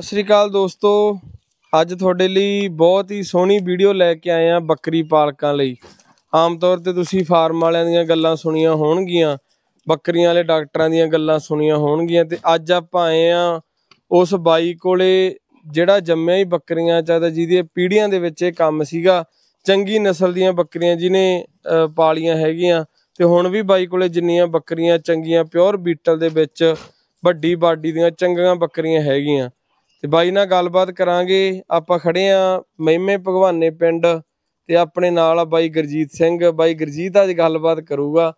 ਸਤਿ ਸ਼੍ਰੀ ਅਕਾਲ ਦੋਸਤੋ। ਅੱਜ ਤੁਹਾਡੇ ਲਈ ਬਹੁਤ ਹੀ ਸੋਹਣੀ ਵੀਡੀਓ ਲੈ ਕੇ ਆਏ ਆ ਬੱਕਰੀ ਪਾਲਕਾਂ ਲਈ। ਆਮ ਤੌਰ ਤੇ ਤੁਸੀਂ ਫਾਰਮ ਵਾਲਿਆਂ ਦੀਆਂ ਗੱਲਾਂ ਸੁਣੀਆਂ ਹੋਣਗੀਆਂ, ਬੱਕਰੀਆਂ ਵਾਲੇ ਡਾਕਟਰਾਂ ਦੀਆਂ ਗੱਲਾਂ ਸੁਣੀਆਂ ਹੋਣਗੀਆਂ ਤੇ ਅੱਜ ਆਪਾਂ ਆਏ ਆ ਉਸ ਬਾਈ ਕੋਲੇ ਜਿਹੜਾ ਜੰਮਿਆ ਹੀ ਬੱਕਰੀਆਂ ਚਾਹਦਾ ਜਿਹਦੀ ਪੀੜ੍ਹੀਆਂ ਦੇ ਵਿੱਚ ਇਹ ਕੰਮ ਸੀਗਾ। ਚੰਗੀ ਨਸਲ ਦੀਆਂ ਬੱਕਰੀਆਂ ਜਿਹਨੇ ਪਾਲੀਆਂ ਹੈਗੀਆਂ ਤੇ ਹੁਣ ਵੀ ਬਾਈ ਕੋਲੇ ਜਿੰਨੀਆਂ ਬੱਕਰੀਆਂ ਚੰਗੀਆਂ ਪਿਓਰ ਬੀਟਲ ਦੇ ਵਿੱਚ ਵੱਡੀ ਬਾਡੀ ਦੀਆਂ ਚੰਗੀਆਂ ਬੱਕਰੀਆਂ ਹੈਗੀਆਂ। ਤੇ ਬਾਈ ਨਾਲ ਗੱਲਬਾਤ ਕਰਾਂਗੇ। ਆਪਾਂ ਖੜੇ ਆ ਮਹਿਮੇ ਭਗਵਾਨੇ ਪਿੰਡ ਤੇ ਆਪਣੇ ਨਾਲ ਆ ਬਾਈ ਗੁਰਜੀਤ ਸਿੰਘ। ਬਾਈ ਗੁਰਜੀਤ ਅੱਜ ਗੱਲਬਾਤ ਕਰੂਗਾ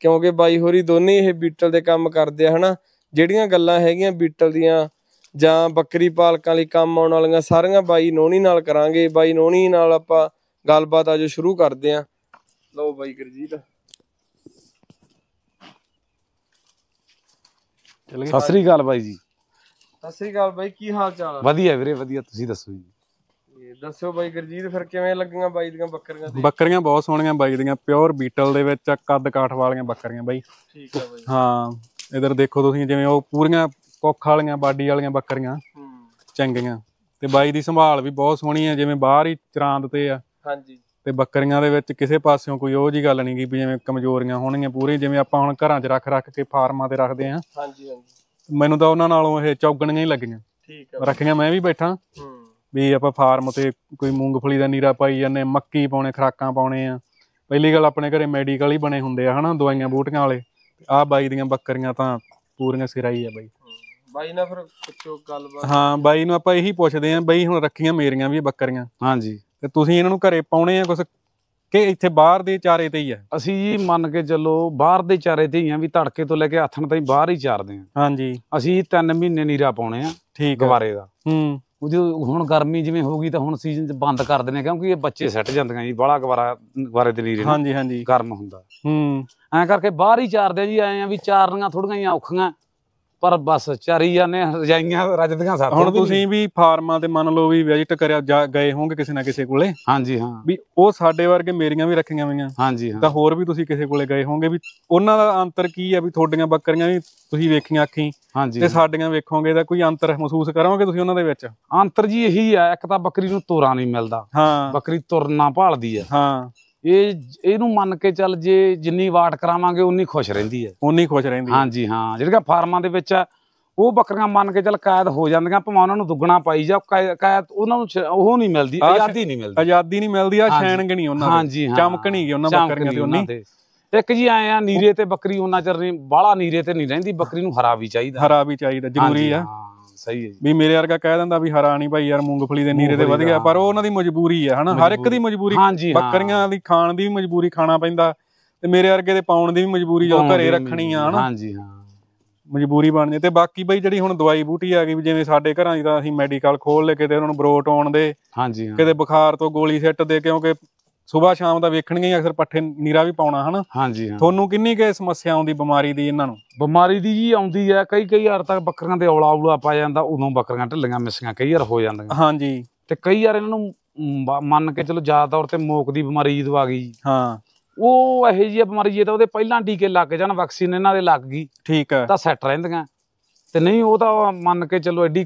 ਕਿਉਂਕਿ ਬਾਈ ਹੋਰੀ ਦੋਨੇ ਇਹ ਬੀਟਲ ਦੇ ਕੰਮ ਕਰਦੇ ਆ, ਹਨਾ? ਜਿਹੜੀਆਂ ਗੱਲਾਂ ਹੈਗੀਆਂ ਬੀਟਲ ਦੀਆਂ ਜਾਂ ਬੱਕਰੀ ਪਾਲਕਾਂ ਲਈ ਕੰਮ ਆਉਣ ਵਾਲੀਆਂ ਸਾਰੀਆਂ ਬਾਈ ਨੋਣੀ ਨਾਲ ਕਰਾਂਗੇ। ਬਾਈ ਨੋਣੀ ਨਾਲ ਆਪਾਂ ਗੱਲਬਾਤ ਅੱਜ ਸ਼ੁਰੂ ਕਰਦੇ ਆ। ਲਓ ਬਾਈ ਗੁਰਜੀਤ। ਸਤਿ ਸ੍ਰੀ ਅਕਾਲ ਬਾਈ ਜੀ। ਸਤਿ ਸ੍ਰੀ ਅਕਾਲ ਬਾਈ ਕੀ ਹਾਲ ਚਾਲ ਆ? ਵਧੀਆ ਵੀਰੇ ਵਧੀਆ। ਤੁਸੀਂ ਦੱਸੋ ਜੀ। ਦੱਸਿਓ ਬਾਈ ਗੁਰਜੀਤ ਫਿਰ ਕਿਵੇਂ ਲੱਗੀਆਂ ਬਾਈ ਦੀਆਂ ਬੱਕਰੀਆਂ ਤੇ? ਬੱਕਰੀਆਂ ਬਹੁਤ ਸੋਹਣੀਆਂ ਬਾਈ ਦੀਆਂ ਪਿਓਰ ਬੀਟਲ ਦੇ ਵਿੱਚ ਕੱਦ ਕਾਠ ਵਾਲੀਆਂ ਬੱਕਰੀਆਂ ਬਾਈ। ਠੀਕ ਆ ਬਾਈ। ਹਾਂ ਇਧਰ ਦੇਖੋ ਤੁਸੀਂ ਜਿਵੇਂ ਉਹ ਪੂਰੀਆਂ ਕੁੱਖ ਵਾਲੀਆਂ ਬਾਡੀ ਵਾਲੀਆਂ ਬੱਕਰੀਆਂ ਚੰਗੀਆਂ। ਤੇ ਬਾਈ ਦੀ ਸੰਭਾਲ ਵੀ ਬਹੁਤ ਸੋਹਣੀ ਹੈ ਜਿਵੇਂ ਬਾਹਰ ਹੀ ਚਰਾਂਦ ਤੇ ਆ। ਹਾਂਜੀ। ਤੇ ਬੱਕਰੀਆਂ ਦੇ ਵਿੱਚ ਕਿਸੇ ਪਾਸਿਓਂ ਕੋਈ ਉਹ ਜੀ ਗੱਲ ਨਹੀਂ ਗੀ ਵੀ ਜਿਵੇਂ ਕਮਜ਼ੋਰੀਆਂ ਹੋਣਗੀਆਂ ਪੂਰੀ ਜਿਵੇਂ ਆਪਾਂ ਹੁਣ ਘਰਾਂ 'ਚ ਰੱਖ ਰੱਖ ਕੇ ਫਾਰਮਾਂ ਤੇ ਰੱਖਦੇ ਆ। ਹਾਂਜੀ ਹਾਂਜੀ। ਮੈਨੂੰ ਤਾਂ ਉਹਨਾਂ ਨਾਲੋਂ ਇਹ ਚੌਗਣੀਆਂ ਹੀ ਲੱਗੀਆਂ। ਠੀਕ ਆ। ਰੱਖੀਆਂ ਮੈਂ ਵੀ ਬੈਠਾ। ਹੂੰ। ਵੀ ਆਪਾਂ ਫਾਰਮ ਤੇ ਕੋਈ ਮੂੰਗਫਲੀ ਦਾ ਨੀਰਾ ਪਾਈ ਜਾਂਦੇ ਮੱਕੀ ਪਾਉਣੇ ਖਰਾਕਾਂ ਪਾਉਣੇ ਆ। ਪਹਿਲੀ ਗੱਲ ਆਪਣੇ ਘਰੇ ਮੈਡੀਕਲ ਹੀ ਬਣੇ ਹੁੰਦੇ ਆ ਹਨਾ ਦਵਾਈਆਂ ਬੂਟੀਆਂ ਵਾਲੇ। ਆਹ ਬਾਈ ਦੀਆਂ ਬੱਕਰੀਆਂ ਤਾਂ ਪੂਰੀਆਂ ਸਿਰਾ ਹੀ ਆ ਬਾਈ। ਬਾਈ ਨਾਲ ਫਿਰ ਪੁੱਛੋ ਗੱਲਬਾਤ ਹਾਂ ਬਾਈ ਨੂੰ ਆਪਾਂ ਇਹੀ ਪੁੱਛਦੇ ਆਂ ਬਾਈ ਹੁਣ ਰੱਖੀਆਂ ਮੇਰੀਆਂ ਵੀ ਆ ਬੱਕਰੀਆਂ। ਹਾਂਜੀ। ਤੇ ਤੁਸੀਂ ਇਹਨਾਂ ਨੂੰ ਘਰੇ ਪਾਉਣੇ ਆ ਕੁਛ ਕਿ ਇੱਥੇ ਬਾਹਰ ਦੇ ਚਾਰੇ ਤੇ ਹੀ ਆ। ਅਸੀਂ ਜੀ ਮੰਨ ਕੇ ਚੱਲੋ ਬਾਹਰ ਦੇ ਚਾਰੇ ਤੇ ਹੀ ਆ ਵੀ ਤੜਕੇ ਤੋਂ ਲੈ ਕੇ ਆਥਣ ਤਾਈਂ ਬਾਹਰ ਹੀ ਚਾਰਦੇ ਆ। ਹਾਂਜੀ। ਅਸੀਂ 3 ਮਹੀਨੇ ਨੀਰਾ ਪਾਉਣੇ ਆ ਠੀਕ ਗਵਾਰੇ ਦਾ। ਹੂੰ। ਉਹਦੀ ਹੁਣ ਗਰਮੀ ਜਿਵੇਂ ਹੋ ਗਈ ਤਾਂ ਹੁਣ ਸੀਜ਼ਨ ਚ ਬੰਦ ਕਰ ਦਿੰਦੇ ਆ ਕਿਉਂਕਿ ਇਹ ਬੱਚੇ ਸੱਟ ਜਾਂਦੀਆਂ ਜੀ ਬਾਹਲਾ ਗਵਾਰਾ ਗਵਾਰੇ ਦੇ ਨੀਰੇ ਹਾਂਜੀ ਹਾਂਜੀ। ਗਰਮ ਹੁੰਦਾ। ਹੂੰ। ਐਂ ਕਰਕੇ ਬਾਹਰ ਹੀ ਚਾਰਦੇ ਆ ਜੀ ਐਂ ਆ ਵੀ ਚਾਰਨੀਆਂ ਥੋੜੀਆਂ ਜਿਹੀਆਂ ਔਖੀਆਂ। ਪਰ ਬਸ ਚਾਰੀ ਆ, ਰਜਾਈਆਂ ਰੱਜਦੀਆਂ ਸਾਥੋਂ ਹੁਣ। ਤੁਸੀਂ ਵੀ ਫਾਰਮਾਂ ਤੇ ਮੰਨ ਲਓ ਵੀ ਵਿਜ਼ਿਟ ਕਰਿਆ ਜਾ- ਗਏ ਹੋਵੋਗੇ ਕਿਸੇ ਨਾ ਕਿਸੇ ਕੋਲੇ? ਹਾਂਜੀ ਹਾਂ। ਵੀ ਉਹ ਸਾਡੇ ਵਰਗੇ ਮੇਰੀਆਂ ਵੀ ਰੱਖੀਆਂ ਹੋਈਆਂ। ਹਾਂਜੀ ਹਾਂ। ਤਾਂ ਹੋਰ ਵੀ ਤੁਸੀਂ ਕਿਸੇ ਕੋਲੇ ਗਏ ਹੋਵੋਗੇ ਵੀ ਉਹਨਾਂ ਦਾ ਅੰਤਰ ਕੀ ਆ ਵੀ ਤੁਹਾਡੀਆਂ ਬੱਕਰੀਆਂ ਵੀ ਤੁਸੀਂ ਵੇਖੀਆਂ ਅੱਖੀਂ? ਹਾਂਜੀ ਤੇ ਸਾਡੀਆਂ ਵੇਖੋਗੇ ਤਾਂ ਕੋਈ ਅੰਤਰ ਮਹਿਸੂਸ ਕਰੋਗੇ ਤੁਸੀਂ ਉਹਨਾਂ ਦੇ ਵਿੱਚ? ਅੰਤਰ ਜੀ ਇਹੀ ਆ ਇੱਕ ਤਾਂ ਬੱਕਰੀ ਨੂੰ ਤੋਰਾ ਨਹੀਂ ਮਿਲਦਾ। ਹਾਂ। ਬੱਕਰੀ ਤੁਰਨਾ ਭਾਲਦੀ ਆ। ਹਾਂ। ਇਹ ਇਹਨੂੰ ਮੰਨ ਕੇ ਚੱਲ ਜੇ ਜਿੰਨੀ ਵਾਟ ਕਰਾਵਾਂਗੇ ਉਨੀ ਖੁਸ਼ ਰਹਿੰਦੀ ਹੈ। ਉਨੀ ਖੁਸ਼ ਰਹਿੰਦੀ ਆ। ਹਾਂਜੀ ਹਾਂ। ਜਿਹੜੀਆਂ ਫਾਰਮਾਂ ਦੇ ਵਿੱਚ ਆ ਉਹ ਬੱਕਰੀਆਂ ਮੰਨ ਕੇ ਚੱਲ ਕਾਇਦ ਹੋ ਜਾਂਦੀਆਂ ਭਾਵੇਂ ਉਹਨਾਂ ਨੂੰ ਦੁੱਗਣਾ ਪਾਈ ਜਾ ਕਾਇ- ਕਾਇਦ ਉਹਨਾਂ ਨੂੰ ਉਹ ਨਹੀਂ ਮਿਲਦੀ ਆਜ਼ਾਦੀ ਨਹੀਂ ਮਿਲਦੀ। ਆਜ਼ਾਦੀ ਨਹੀਂ ਮਿਲਦੀ ਆ। ਛੈਣਗ ਨਹੀਂ ਉਹਨਾਂ ਦੀ। ਹਾਂਜੀ ਹਾਂ। ਚਮਕ ਨਹੀਂ ਗੀ ਉਹਨਾਂ ਬੱਕਰੀਆਂ ਉਹਨਾਂ ਉਨੀ। ਇੱਕ ਜੀ ਆਏ ਆ ਨੀਰੇ ਤੇ ਬੱਕਰੀ ਉਹਨਾਂ ਚਿਰ ਨਹੀਂ ਬਾਹਲਾ ਨੀਰੇ ਤੇ ਨਹੀਂ ਰਹਿੰਦੀ ਬੱਕਰੀ ਨੂੰ ਹਰਾ ਵੀ ਚਾਹੀਦਾ। ਹਰਾ ਵੀ ਚਾਹੀਦਾ ਜ਼ਰੂਰੀ ਆ। ਹਾਂ। ਸਹੀ ਹੈ ਜੀ। ਵੀ ਮੇਰੇ ਵਰਗਾ ਕਹਿ ਦਿੰਦਾ ਵੀ ਹਰਾ ਨਹੀਂ ਭਾਈ ਯਾਰ ਮੂੰਗਫਲੀ ਦੇ ਨੀਰੇ ਤੇ ਵਧ ਗਿਆ ਦਾ, ਪਰ ਉਹ ਉਹਨਾਂ ਦੀ ਮਜਬੂਰੀ ਆ ਹਨਾ? ਹਰ ਇੱਕ ਦੀ ਮਜਬੂਰੀ ਹਾਂ ਬੱਕਰੀਆਂ ਦੀ ਖਾਣ ਦੀ ਵੀ ਮਜਬੂਰੀ ਖਾਣਾ ਪੈਂਦਾ ਤੇ ਮੇਰੇ ਵਰਗੇ ਦੇ ਪਾਉਣ ਦੀ ਵੀ ਮਜਬੂਰੀ ਜਦੋਂ ਘਰੇ ਰੱਖਣੀ ਆ ਹਨਾ? ਹਾਂਜੀ ਹਾਂ। ਮਜਬੂਰੀ ਬਣ ਜੇ। ਤੇ ਬਾਕੀ ਬਈ ਜਿਹੜੀ ਹੁਣ ਦਵਾਈ ਬੂਟੀ ਆ ਗਈ ਜਿਵੇਂ ਸਾਡੇ ਘਰਾਂ 'ਚ ਤਾਂ ਅਸੀਂ ਮੈਡੀਕਲ ਖੋਲ ਲੈ ਕੇ ਤੇ ਉਹਨਾਂ ਨੂੰ ਬਰੋਟ ਆਉਣ ਦੇ ਹਾਂਜੀ ਹਾਂ। ਕਿਤੇ ਬੁਖਾਰ ਤੋਂ ਗੋਲੀ ਸਿੱਟ ਦੇ ਕਿਉਂਕਿ ਸਵੇਰ ਸ਼ਾਮ ਦਾ ਵੇਖਣਗੇ ਹੀ ਅਕਸਰ ਪੱਠੇ ਨੀਰਾ ਵੀ ਪਾਉਣਾ ਹਨਾ? ਹਾਂਜੀ ਹਾਂ। ਤੁਹਾਨੂੰ ਕਿੰਨੀ ਕੁ ਸਮੱਸਿਆ ਆਉਂਦੀ ਬਿਮਾਰੀ ਦੀ ਇਹਨਾਂ ਨੂੰ? ਬਿਮਾਰੀ ਦੀ ਜੀ ਆਉਂਦੀ ਹੈ ਕਈ ਕਈ ਵਾਰ ਤੱਕ ਬੱਕਰੀਆਂ ਤੇ ਔਲਾ ਔਲਾ ਪਾ ਜਾਂਦਾ ਉਦੋਂ ਬੱਕਰੀਆਂ ਢਿੱਲੀਆਂ ਮਿਸੀਆਂ ਕਈ ਵਾਰ ਹੋ ਜਾਂਦੀਆਂ। ਹਾਂਜੀ। ਤੇ ਕਈ ਵਾਰ ਇਹਨਾਂ ਨੂੰ ਮੰਨ ਕੇ ਚਲੋ ਜ਼ਿਆਦਾ ਤੌਰ ਤੇ ਮੋਕ ਦੀ ਬਿਮਾਰੀ ਜਦੋਂ ਆ ਗਈ। ਹਾਂ। ਉਹ ਇਹੋ ਜਿਹੀ ਬਿਮਾਰੀ ਜੇ ਤਾਂ ਉਹਦੇ ਪਹਿਲਾਂ ਟੀਕੇ ਲੱਗ ਜਾਣ ਵੈਕਸੀਨ ਇਹਨਾਂ ਦੇ ਲੱਗ ਗਈ ਠੀਕ ਹੈ ਤਾਂ ਸੈੱਟ ਰਹਿੰਦੀਆਂ। ਤੇ ਨਹੀਂ ਉਹ ਤਾਂ ਮੰਨ ਕੇ ਚਲੋ ਐਡੀ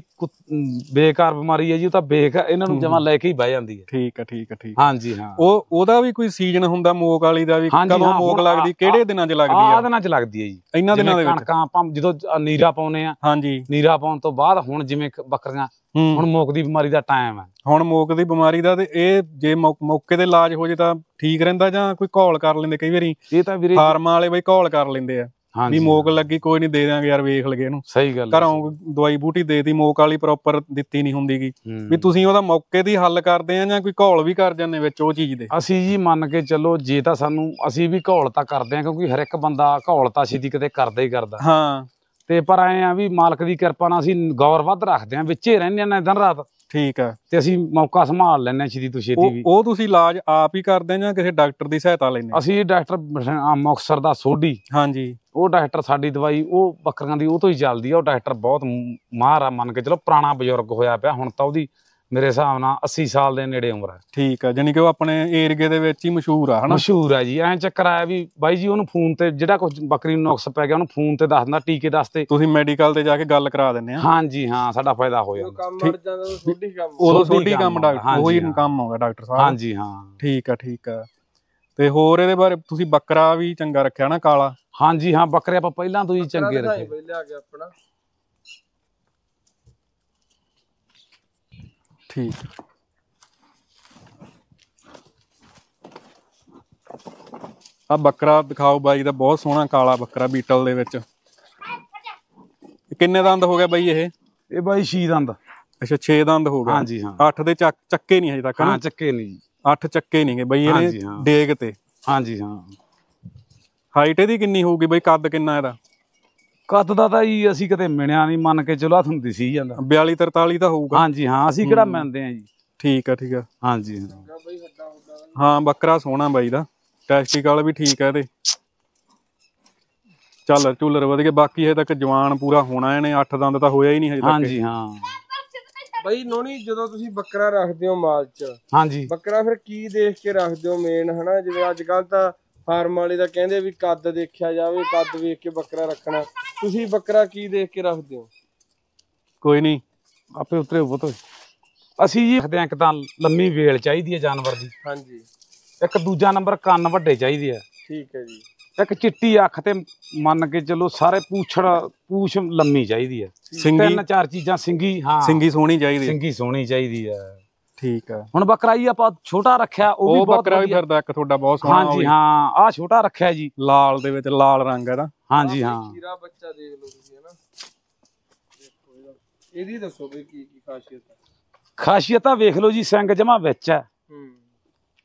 ਬੇਕਾਰ ਬਿਮਾਰੀ ਹੈ ਜੀ ਉਹ ਤਾਂ ਬੇਕ ਇਹਨਾਂ ਨੂੰ ਜਮਾ ਲੈ ਕੇ ਹੀ ਬਹਿ ਜਾਂਦੀ ਹੈ। ਠੀਕ ਹੈ ਠੀਕ ਹੈ ਠੀਕ ਹਾਂਜੀ ਹਾਂ। ਉਹ ਉਹਦਾ ਵੀ ਕੋਈ ਸੀਜ਼ਨ ਹੁੰਦਾ ਮੋਕ ਵਾਲੀ ਦਾ ਵੀ ਕਦੋਂ ਹਾਂ, ਮੋਕ ਲੱਗਦੀ ਆ- ਕਿਹੜੇ ਦਿਨਾਂ 'ਚ ਲੱਗਦੀ ਆਹ ਆ? ਦਿਨਾਂ ਚ ਲੱਗਦੀ ਹੈ ਜੀ। ਇਹਨਾਂ ਦਿਨਾਂ ਦੇ ਵਿੱਚ? ਕਣਕਾਂ ਆਪਾਂ ਜਦੋਂ ਨੀਰਾ ਪਾਉਨੇ ਆ ਹਾਂਜੀ। ਨੀਰਾ ਪਾਉਣ ਤੋਂ ਬਾਅਦ ਹੁਣ ਜਿਵੇਂ ਬੱਕਰੀਆਂ ਹੁਣ ਮੋਕ ਦੀ ਬਿਮਾਰੀ ਦਾ ਟਾਈਮ ਹੈ। ਹੁਣ ਮੋਕ ਦੀ ਬਿਮਾਰੀ ਦਾ ਤੇ ਇਹ ਜੇ ਮੌਕੇ ਤੇ ਇਲਾਜ ਹੋ ਜੇ ਤਾਂ ਠੀਕ ਰਹਿੰਦਾ ਜਾਂ ਕੋਈ ਘੋਲ ਕਰ ਲੈਂਦੇ ਕਈ ਵਾਰੀ? ਇਹ ਤਾਂ ਵੀਰੇ ਫਾਰਮਾਂ ਵਾਲੇ ਬਈ ਘੋਲ ਕਰ ਲੈਂਦੇ ਆ। ਵੀ ਮੋਕ ਲੱਗੀ ਕੋਈ ਨਹੀਂ ਦੇ ਦਾਂਗੇ ਯਾਰ ਵੇਖ ਲਗੇ ਇਹਨੂੰ। ਸਹੀ ਗੱਲ ਘਰੋਂ ਦਵਾਈ ਬੂਟੀ ਦੇਤੀ ਮੋਕ ਵਾਲੀ ਪ੍ਰੋਪਰ ਦਿੱਤੀ ਨਹੀਂ ਹੁੰਦੀਗੀ। ਵੀ ਤੁਸੀਂ ਉਹਦਾ ਮੌਕੇ ਦੀ ਹੱਲ ਕਰਦੇ ਆ ਜਾਂ ਕੋਈ ਘੋਲ ਵੀ ਕਰ ਜਾਂਦੇ ਵਿੱਚ ਉਹ ਚੀਜ਼ ਦੇ? ਅਸੀਂ ਜੀ ਮੰਨ ਕੇ ਚੱਲੋ ਜੇ ਤਾਂ ਸਾਨੂੰ ਅਸੀਂ ਵੀ ਘੋਲ ਤਾਂ ਕਰਦੇ ਆ ਕਿਉਂਕਿ ਹਰ ਇੱਕ ਬੰਦਾ ਘੋਲ ਤਾਂ ਸਿੱਧੀ ਕਿਤੇ ਕਰਦਾ ਹੀ ਕਰਦਾ। ਹਾਂ। ਤੇ ਪਰ ਐ ਆ ਵੀ ਮਾਲਕ ਦੀ ਕਿਰਪਾ ਨਾਲ ਅਸੀਂ ਗੌਰ ਵੱਧ ਰੱਖਦੇ ਆ ਵਿੱਚੇ ਰਹਿੰਦੇ ਆ ਦਿਨ ਰਾਤ। ਠੀਕ ਆ ਤੇ ਅਸੀਂ ਮੌਕਾ ਸੰਭਾਲ ਆ ਛੇਤੀ ਤੋਂ ਛੇਤੀ ਉਹ ਵੀ। ਉਹ ਤੁਸੀਂ ਇਲਾਜ ਆਪ ਹੀ ਕਰਦੇ ਜਾਂ ਕਿਸੇ ਡਾਕਟਰ ਦੀ ਸਹਾਇਤਾ ਲੈਂਦੇ ਅਸੀਂ ਡਾਕਟਰ ਮੁਕਸਰ ਦਾ ਸੋਢੀ। ਹਾਂਜੀ। ਉਹ ਡਾਕਟਰ ਸਾਡੀ ਦਵਾਈ ਉਹ ਬੱਕਰੀਆਂ ਦੀ ਉਹ ਤੋਂ ਹੀ ਚੱਲਦੀ ਆ ਉਹ ਡਾਕਟਰ ਬਹੁਤ ਮਾਹਰ ਆ ਮੰਨ ਕੇ ਚਲੋ ਪੁਰਾਣਾ ਬਜ਼ੁਰਗ ਹੋਇਆ ਪਿਆ ਹੁਣ ਤਾਂ ਉਹਦੀ ਮੇਰੇ ਹਿਸਾਬ ਨਾਲ 80 ਸਾਲ ਦੇ ਨੇੜੇ ਉਮਰ ਹੈ। ਠੀਕ ਆ ਜਾਨੀ ਕਿ ਉਹ ਆਪਣੇ ਏਰੀਏ ਦੇ ਵਿੱਚ ਹੀ ਮਸ਼ਹੂਰ ਆ ਹਨਾ? ਮਸ਼ਹੂਰ ਹੈ ਜੀ। ਐਂ ਚੱਕਰ ਆਇਆ ਵੀ ਬਾਈ ਜੀ ਉਹਨੂੰ ਫੋਨ ਤੇ ਜਿਹੜਾ ਕੁਝ ਬੱਕਰੀ ਨੂੰ ਨੁਕਸ ਪੈ ਗਿਆ ਉਹਨੂੰ ਫੋਨ ਤੇ ਦੱਸ ਦਿੰਦਾ ਟੀਕੇ ਦੱਸਤੇ ਤੁਸੀਂ ਮੈਡੀਕਲ ਤੇ ਜਾ ਕੇ ਗੱਲ ਕਰਾ ਦਿੰਦੇ ਆ। ਹਾਂਜੀ ਹਾਂ ਸਾਡਾ ਫਾਇਦਾ ਹੋ ਜਦੋਂ। ਕੰਮ ਮੜ ਜਾਂਦਾ ਤਾਂ ਥੋੜੀ ਕੰਮ ਉਦੋਂ ਛੋਟੀ ਛੋਟੀ ਕੰਮ ਡਾਕਟਰ ਉਹੀ ਹਾਂ। ਕੰਮ ਹੋਗਾ ਡਾਕਟਰ ਸਾਹਿਬ। ਹਾਂਜੀ ਹਾਂ। ਠੀਕ ਆ ਠੀਕ ਆ। ਤੇ ਹੋਰ ਇਹਦੇ ਬਾਰੇ ਤੁਸੀਂ ਬੱਕਰਾ ਵੀ ਚੰਗਾ ਰੱਖਿਆ ਨਾ ਕਾਲਾ? ਹਾਂਜੀ ਹਾਂ ਬੱਕਰੇ ਆਪਾਂ ਪਹਿਲਾਂ ਤੋਂ ਹੀ ਚੰਗੇ ਰੱਖੇ। ਬਈ ਲਿਆ ਕੇ ਆਪਣਾ। ਠੀਕ। ਆ ਬੱਕਰਾ ਦਿਖਾਓ ਬਾਈ ਦਾ ਬਹੁਤ ਸੋਹਣਾ ਕਾਲਾ ਬੱਕਰਾ ਬੀਟਲ ਦੇ ਵਿੱਚ। ਕਿੰਨੇ ਦੰਦ ਹੋ ਗਿਆ ਬਾਈ ਇਹ? ਇਹ ਬਾਈ ਸ਼ੀ ਦੰਦ। ਅੱਛਾ 6 ਦੰਦ ਹੋ ਗਿਆ ਹਾਂਜੀ ਹਾਂ। 8 ਦੇ ਚੱਕ ਚੱਕੇ ਨਹੀਂ ਹਜੇ ਤੱਕ ਹਾਂ ਚੱਕੇ ਨਹੀਂ ਜੀ। 8 ਚੱਕੇ ਨਹੀਂਗੇ ਬਾਈ ਇਹਨੇ। ਡੇਗ ਤੇ। ਹਾਂਜੀ ਹਾਂ। ਹਾਈਟ ਇਹਦੀ ਕਿੰਨੀ ਹੋਊਗੀ ਬਾਈ? ਕੱਦ ਕਿੰਨਾ ਇਹਦਾ? ਕੱਦ ਦਾ ਤਾਂ ਜੀ ਅਸੀਂ ਕਦੇ ਮਿਣਿਆ ਨਹੀਂ ਮੰਨ ਕੇ ਚਲੋ ਤੁਹਾਨੂੰ ਦਿਸੀ ਜਾਂਦਾ 42 43 ਤਾਂ ਹੋਊਗਾ। ਹਾਂਜੀ ਹਾਂ ਅਸੀਂ ਕਿਹੜਾ ਮਿਲਦੇ ਆ ਜੀ। ਠੀਕ ਆ ਠੀਕ ਆ। ਹਾਂਜੀ ਹਾਂ। ਬੱਕਰਾ ਸੋਹਣਾ ਬਾਈ ਦਾ। ਟੈਸਟੀਕਲ ਵੀ ਠੀਕ ਆ ਇਹਦੇ। ਚੱਲ ਝੂਲਰ ਵਧ ਗਿਆ ਬਾਕੀ ਇਹ ਤੱਕ ਜਵਾਨ ਪੂਰਾ ਹੋਣਾ ਇਹਨੇ 8 ਦੰਦ ਤਾਂ ਹੋਇਆ ਹੀ ਨਹੀਂ ਹਜੇ ਤੱਕ। ਹਾਂਜੀ ਹਾਂ। ਬਈ ਨੋਨੀ ਜਦੋਂ ਤੁਸੀਂ ਬੱਕਰਾ ਰੱਖਦੇ ਹੋ ਮਾਲ 'ਚ ਹਾਂਜੀ। ਬੱਕਰਾ ਫਿਰ ਕੀ ਦੇਖ ਕੇ ਰੱਖਦੇ ਹੋ ਮੇਨ ਹਨਾ? ਜਿਵੇਂ ਅੱਜ ਕੱਲ ਤਾਂ ਫਾਰਮ ਵਾਲੇ ਤਾਂ ਕਹਿੰਦੇ ਵੀ ਕੱਦ ਦੇਖਿਆ ਜਾਵੇ ਕੱਦ ਵੇਖ ਕੇ ਬੱਕਰਾ ਰੱਖਣਾ। ਤੁਸੀਂ ਬੱਕਰਾ ਕੀ ਦੇਖ ਕੇ ਰੱਖਦੇ ਹੋ? ਕੋਈ ਨਹੀਂ ਆਪੇ ਉਤਰੇ ਉਬਤ ਅਸੀਂ ਜੀ ਰੱਖਦੇ ਹਾਂ ਇੱਕ ਤਾਂ ਲੰਮੀ ਵੇਲ ਚਾਹੀਦੀ ਹੈ ਜਾਨਵਰ ਦੀ। ਹਾਂਜੀ। ਇੱਕ ਦੂਜਾ ਨੰਬਰ ਕੰਨ ਵੱਡੇ ਚਾਹੀਦੇ ਆ। ਠੀਕ ਹੈ ਜੀ। ਇੱਕ ਚਿੱਟੀ ਅੱਖ ਤੇ ਮੰਨ ਕੇ ਚੱਲੋ ਸਾਰੇ ਪੂਛੜ ਪੂਛ ਲੰਮੀ ਚਾਹੀਦੀ ਹੈ। ਸਿੰਗੀ। ਤਿੰਨ ਚਾਰ ਚੀਜ਼ਾਂ ਸਿੰਗੀ ਹਾਂ। ਸਿੰਗੀ ਸੋਹਣੀ ਚਾਹੀਦੀ। ਸਿੰਗੀ ਸੋਹਣੀ ਚਾਹੀਦੀ ਹੈ। ਠੀਕ ਆ। ਹੁਣ ਬੱਕਰਾ ਜੀ ਆਪਾਂ ਛੋਟਾ ਰੱਖਿਆ ਉਹ ਵੀ ਬਹੁਤ ਬੱਕਰਾ ਵੀ। ਫਿਰਦਾ ਇੱਕ ਤੁਹਾਡਾ ਬਹੁਤ ਸੋਹਣਾ ਹਾਂਜੀ ਵੀ। ਹਾਂ ਆ ਛੋਟਾ ਰੱਖਿਆ ਜੀ। ਲਾਲ ਦੇ ਵਿੱਚ ਲਾਲ ਰੰਗ ਹੈ ਦਾ ਹਾਂਜੀ ਹਾਂ। ਖੀਰਾ ਬੱਚਾ ਦੇਖ ਲਓ ਤੁਸੀਂ ਹਨਾ ਦੇਖੋ ਇਹਦਾ। ਇਹਦੀ ਦੱਸੋ ਬਈ ਕੀ ਕੀ ਖਾਸੀਅਤ ਹੈ। ਖਾਸੀਅਤਾਂ ਵੇਖ ਲਓ ਜੀ ਸਿੰਘ ਜਮਾ ਵਿੱਚ ਹੈ। ਹੂੰ।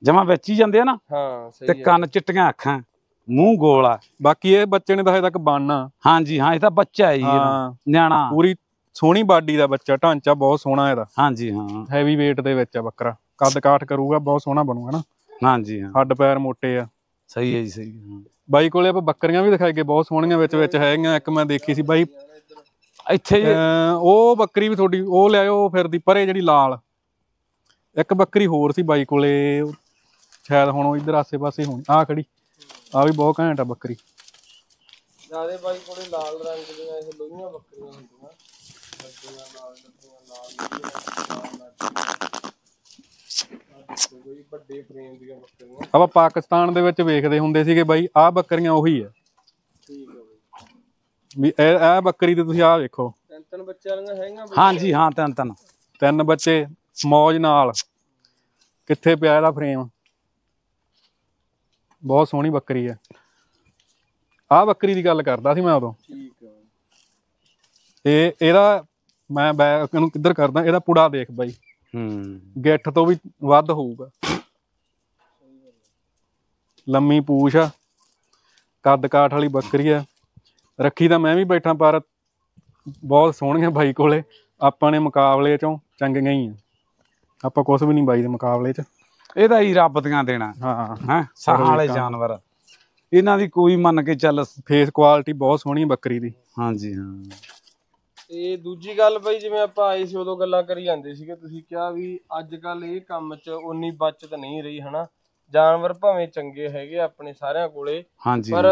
ਜਮਾ ਵਿੱਚ ਹੀ ਜਾਂਦੇ ਆ ਨਾ। ਹਾਂ ਸਹੀ ਤੇ ਹੈ। ਕੰਨ ਚਿੱਟੀਆਂ ਅੱਖਾਂ ਮੂੰਹ ਗੋਲ ਆ। ਬਾਕੀ ਇਹ ਬੱਚੇ ਨੇ ਤਾਂ ਹਜੇ ਤੱਕ ਬਣਨਾ ਹਾਂਜੀ ਹਾਂ ਇਹ ਤਾਂ ਬੱਚਾ ਹੈ ਜੀ। ਹਾਂ। ਨਿਆਣਾ। ਪੂਰੀ ਸੋਹਣੀ ਬਾਡੀ ਦਾ ਬੱਚਾ ਢਾਂਚਾ ਬਹੁਤ ਸੋਹਣਾ ਇਹਦਾ। ਹਾਂਜੀ ਹਾਂ। ਹੈਵੀ weight ਦੇ ਵਿੱਚ ਆ ਬੱਕਰਾ। ਕੱਦ ਕਾਠ ਕਰੂਗਾ ਬਹੁਤ ਸੋਹਣਾ ਬਣੂਗਾ ਨਾ। ਹਾਂਜੀ ਹਾਂ। ਹੱਡ ਪੈਰ ਮੋਟੇ ਆ। ਸਹੀ ਹੈ ਜੀ ਸਹੀ ਹੈ। ਬਾਈ ਕੋਲੇ ਆਪਾਂ ਬੱਕਰੀਆਂ ਵੀ ਦਿਖਾਈਏ ਬਹੁਤ ਸੋਹਣੀਆਂ ਵਿੱਚ ਵਿੱਚ ਹੈਗੀਆਂ। ਇੱਕ ਮੈਂ ਦੇਖੀ ਸੀ ਬਾਈ ਇੱਥੇ ਉਹ ਬੱਕਰੀ ਵੀ ਤੁਹਾਡੀ ਉਹ ਲਿਆਇਓ ਫਿਰਦੀ ਪਰੇ ਜਿਹੜੀ ਲਾਲ। ਇੱਕ ਬੱਕਰੀ ਹੋਰ ਸੀ ਬਾਈ ਕੋਲੇ ਸ਼ਾਇਦ ਹੁਣ ਉਹ ਇੱਧਰ ਆਸੇ-ਪਾਸੇ ਹੋਣੀ। ਆ ਖੜੀ ਆ ਵੀ ਬਹੁਤ ਘੈਂਟ ਆ ਬੱਕਰੀ। ਜਿਆਦੇ ਬਾਈ ਕੋਲੇ ਲਾਲ ਰੰਗ ਦੀਆਂ ਇਹ ਲੋਹੀਆਂ ਬੱਕਰੀਆਂ ਹੁੰਦੀਆਂ। ਆਪਾਂ ਪਾਕਿਸਤਾਨ ਦੇ ਵਿੱਚ ਵੇਖਦੇ ਹੁੰਦੇ ਸੀਗੇ ਬਾਈ ਆਹ ਬੱਕਰੀਆਂ ਉਹੀ ਆ। ਠੀਕ ਹੈ ਬਈ। ਵੀ ਇਹ ਇਹ ਬੱਕਰੀ ਤੇ ਤੁਸੀਂ ਆਹ ਵੇਖੋ। ਤਿੰਨ ਤਿੰਨ ਬੱਚੇ ਵਾਲੀਆਂ ਹੈਗੀਆਂ ਬਈ ਹਾਂਜੀ ਹਾਂ ਤਿੰਨ ਤਿੰਨ। ਤਿੰਨ ਬੱਚੇ ਮੌਜ ਨਾਲ। ਕਿੱਥੇ ਪਿਆ ਇਹਦਾ ਫਰੇਮ ਬਹੁਤ ਸੋਹਣੀ ਬੱਕਰੀ ਹੈ ਆਹ ਬੱਕਰੀ ਦੀ ਗੱਲ ਕਰਦਾ ਸੀ ਮੈਂ ਉਦੋਂ। ਠੀਕ ਹੈ ਤੇ ਇਹਦਾ ਮੈਂ ਬੈਕ ਨੂੰ ਕਿੱਧਰ ਕਰਦਾ ਇਹਦਾ ਪੁੜਾ ਦੇਖ ਬਾਈ। ਹੂੰ। ਗਿੱਠ ਤੋਂ ਵੀ ਵੱਧ ਹੋਊਗਾ। ਲੰਮੀ ਪੂਛ ਆ ਕੱਦ ਕਾਠ ਵਾਲੀ ਬੱਕਰੀ ਆ। ਰੱਖੀ ਤਾਂ ਮੈਂ ਵੀ ਬੈਠਾ ਪਰ ਬਹੁਤ ਸੋਹਣੀਆਂ ਬਾਈ ਕੋਲੇ। ਆਪਾਂ ਨੇ ਮੁਕਾਬਲੇ ਚੋਂ ਚੰਗੀਆਂ ਹੀ ਆ। ਆਪਾਂ ਕੁਝ ਵੀ ਨਹੀਂ ਬਾਈ ਦੇ ਮੁਕਾਬਲੇ ਚ। ਇਹਦਾ ਹੀ ਰੱਬ ਦੀਆਂ ਦੇਣਾ। ਹਾਂ। ਹੈ ਸਾਹਾਂ ਵਾਲੇ ਜਾਨਵਰ। ਇਹਨਾਂ ਦੀ ਕੋਈ ਮੰਨ ਕੇ ਚੱਲ ਫੇਸ ਕੁਆਲਿਟੀ ਬਹੁਤ ਸੋਹਣੀ ਬੱਕਰੀ ਦੀ। ਹਾਂਜੀ ਹਾਂ। ਤੇ ਦੂਜੀ ਗੱਲ ਬਈ ਜਿਵੇਂ ਆਪਾਂ ਆਏ ਸੀ ਉਦੋਂ ਗੱਲਾਂ ਕਰੀ ਜਾਂਦੇ ਸੀਗੇ ਤੁਸੀਂ ਕਿਹਾ ਵੀ ਅੱਜ ਕੱਲ ਇਹ ਕੰਮ 'ਚ ਉਨੀ ਬਚਤ ਨਹੀਂ ਰਹੀ ਹਨਾ? ਜਾਨਵਰ ਭਾਵੇਂ ਚੰਗੇ ਹੈਗੇ ਆਪਣੇ ਸਾਰਿਆਂ ਕੋਲੇ ਹਾਂਜੀ। ਪਰ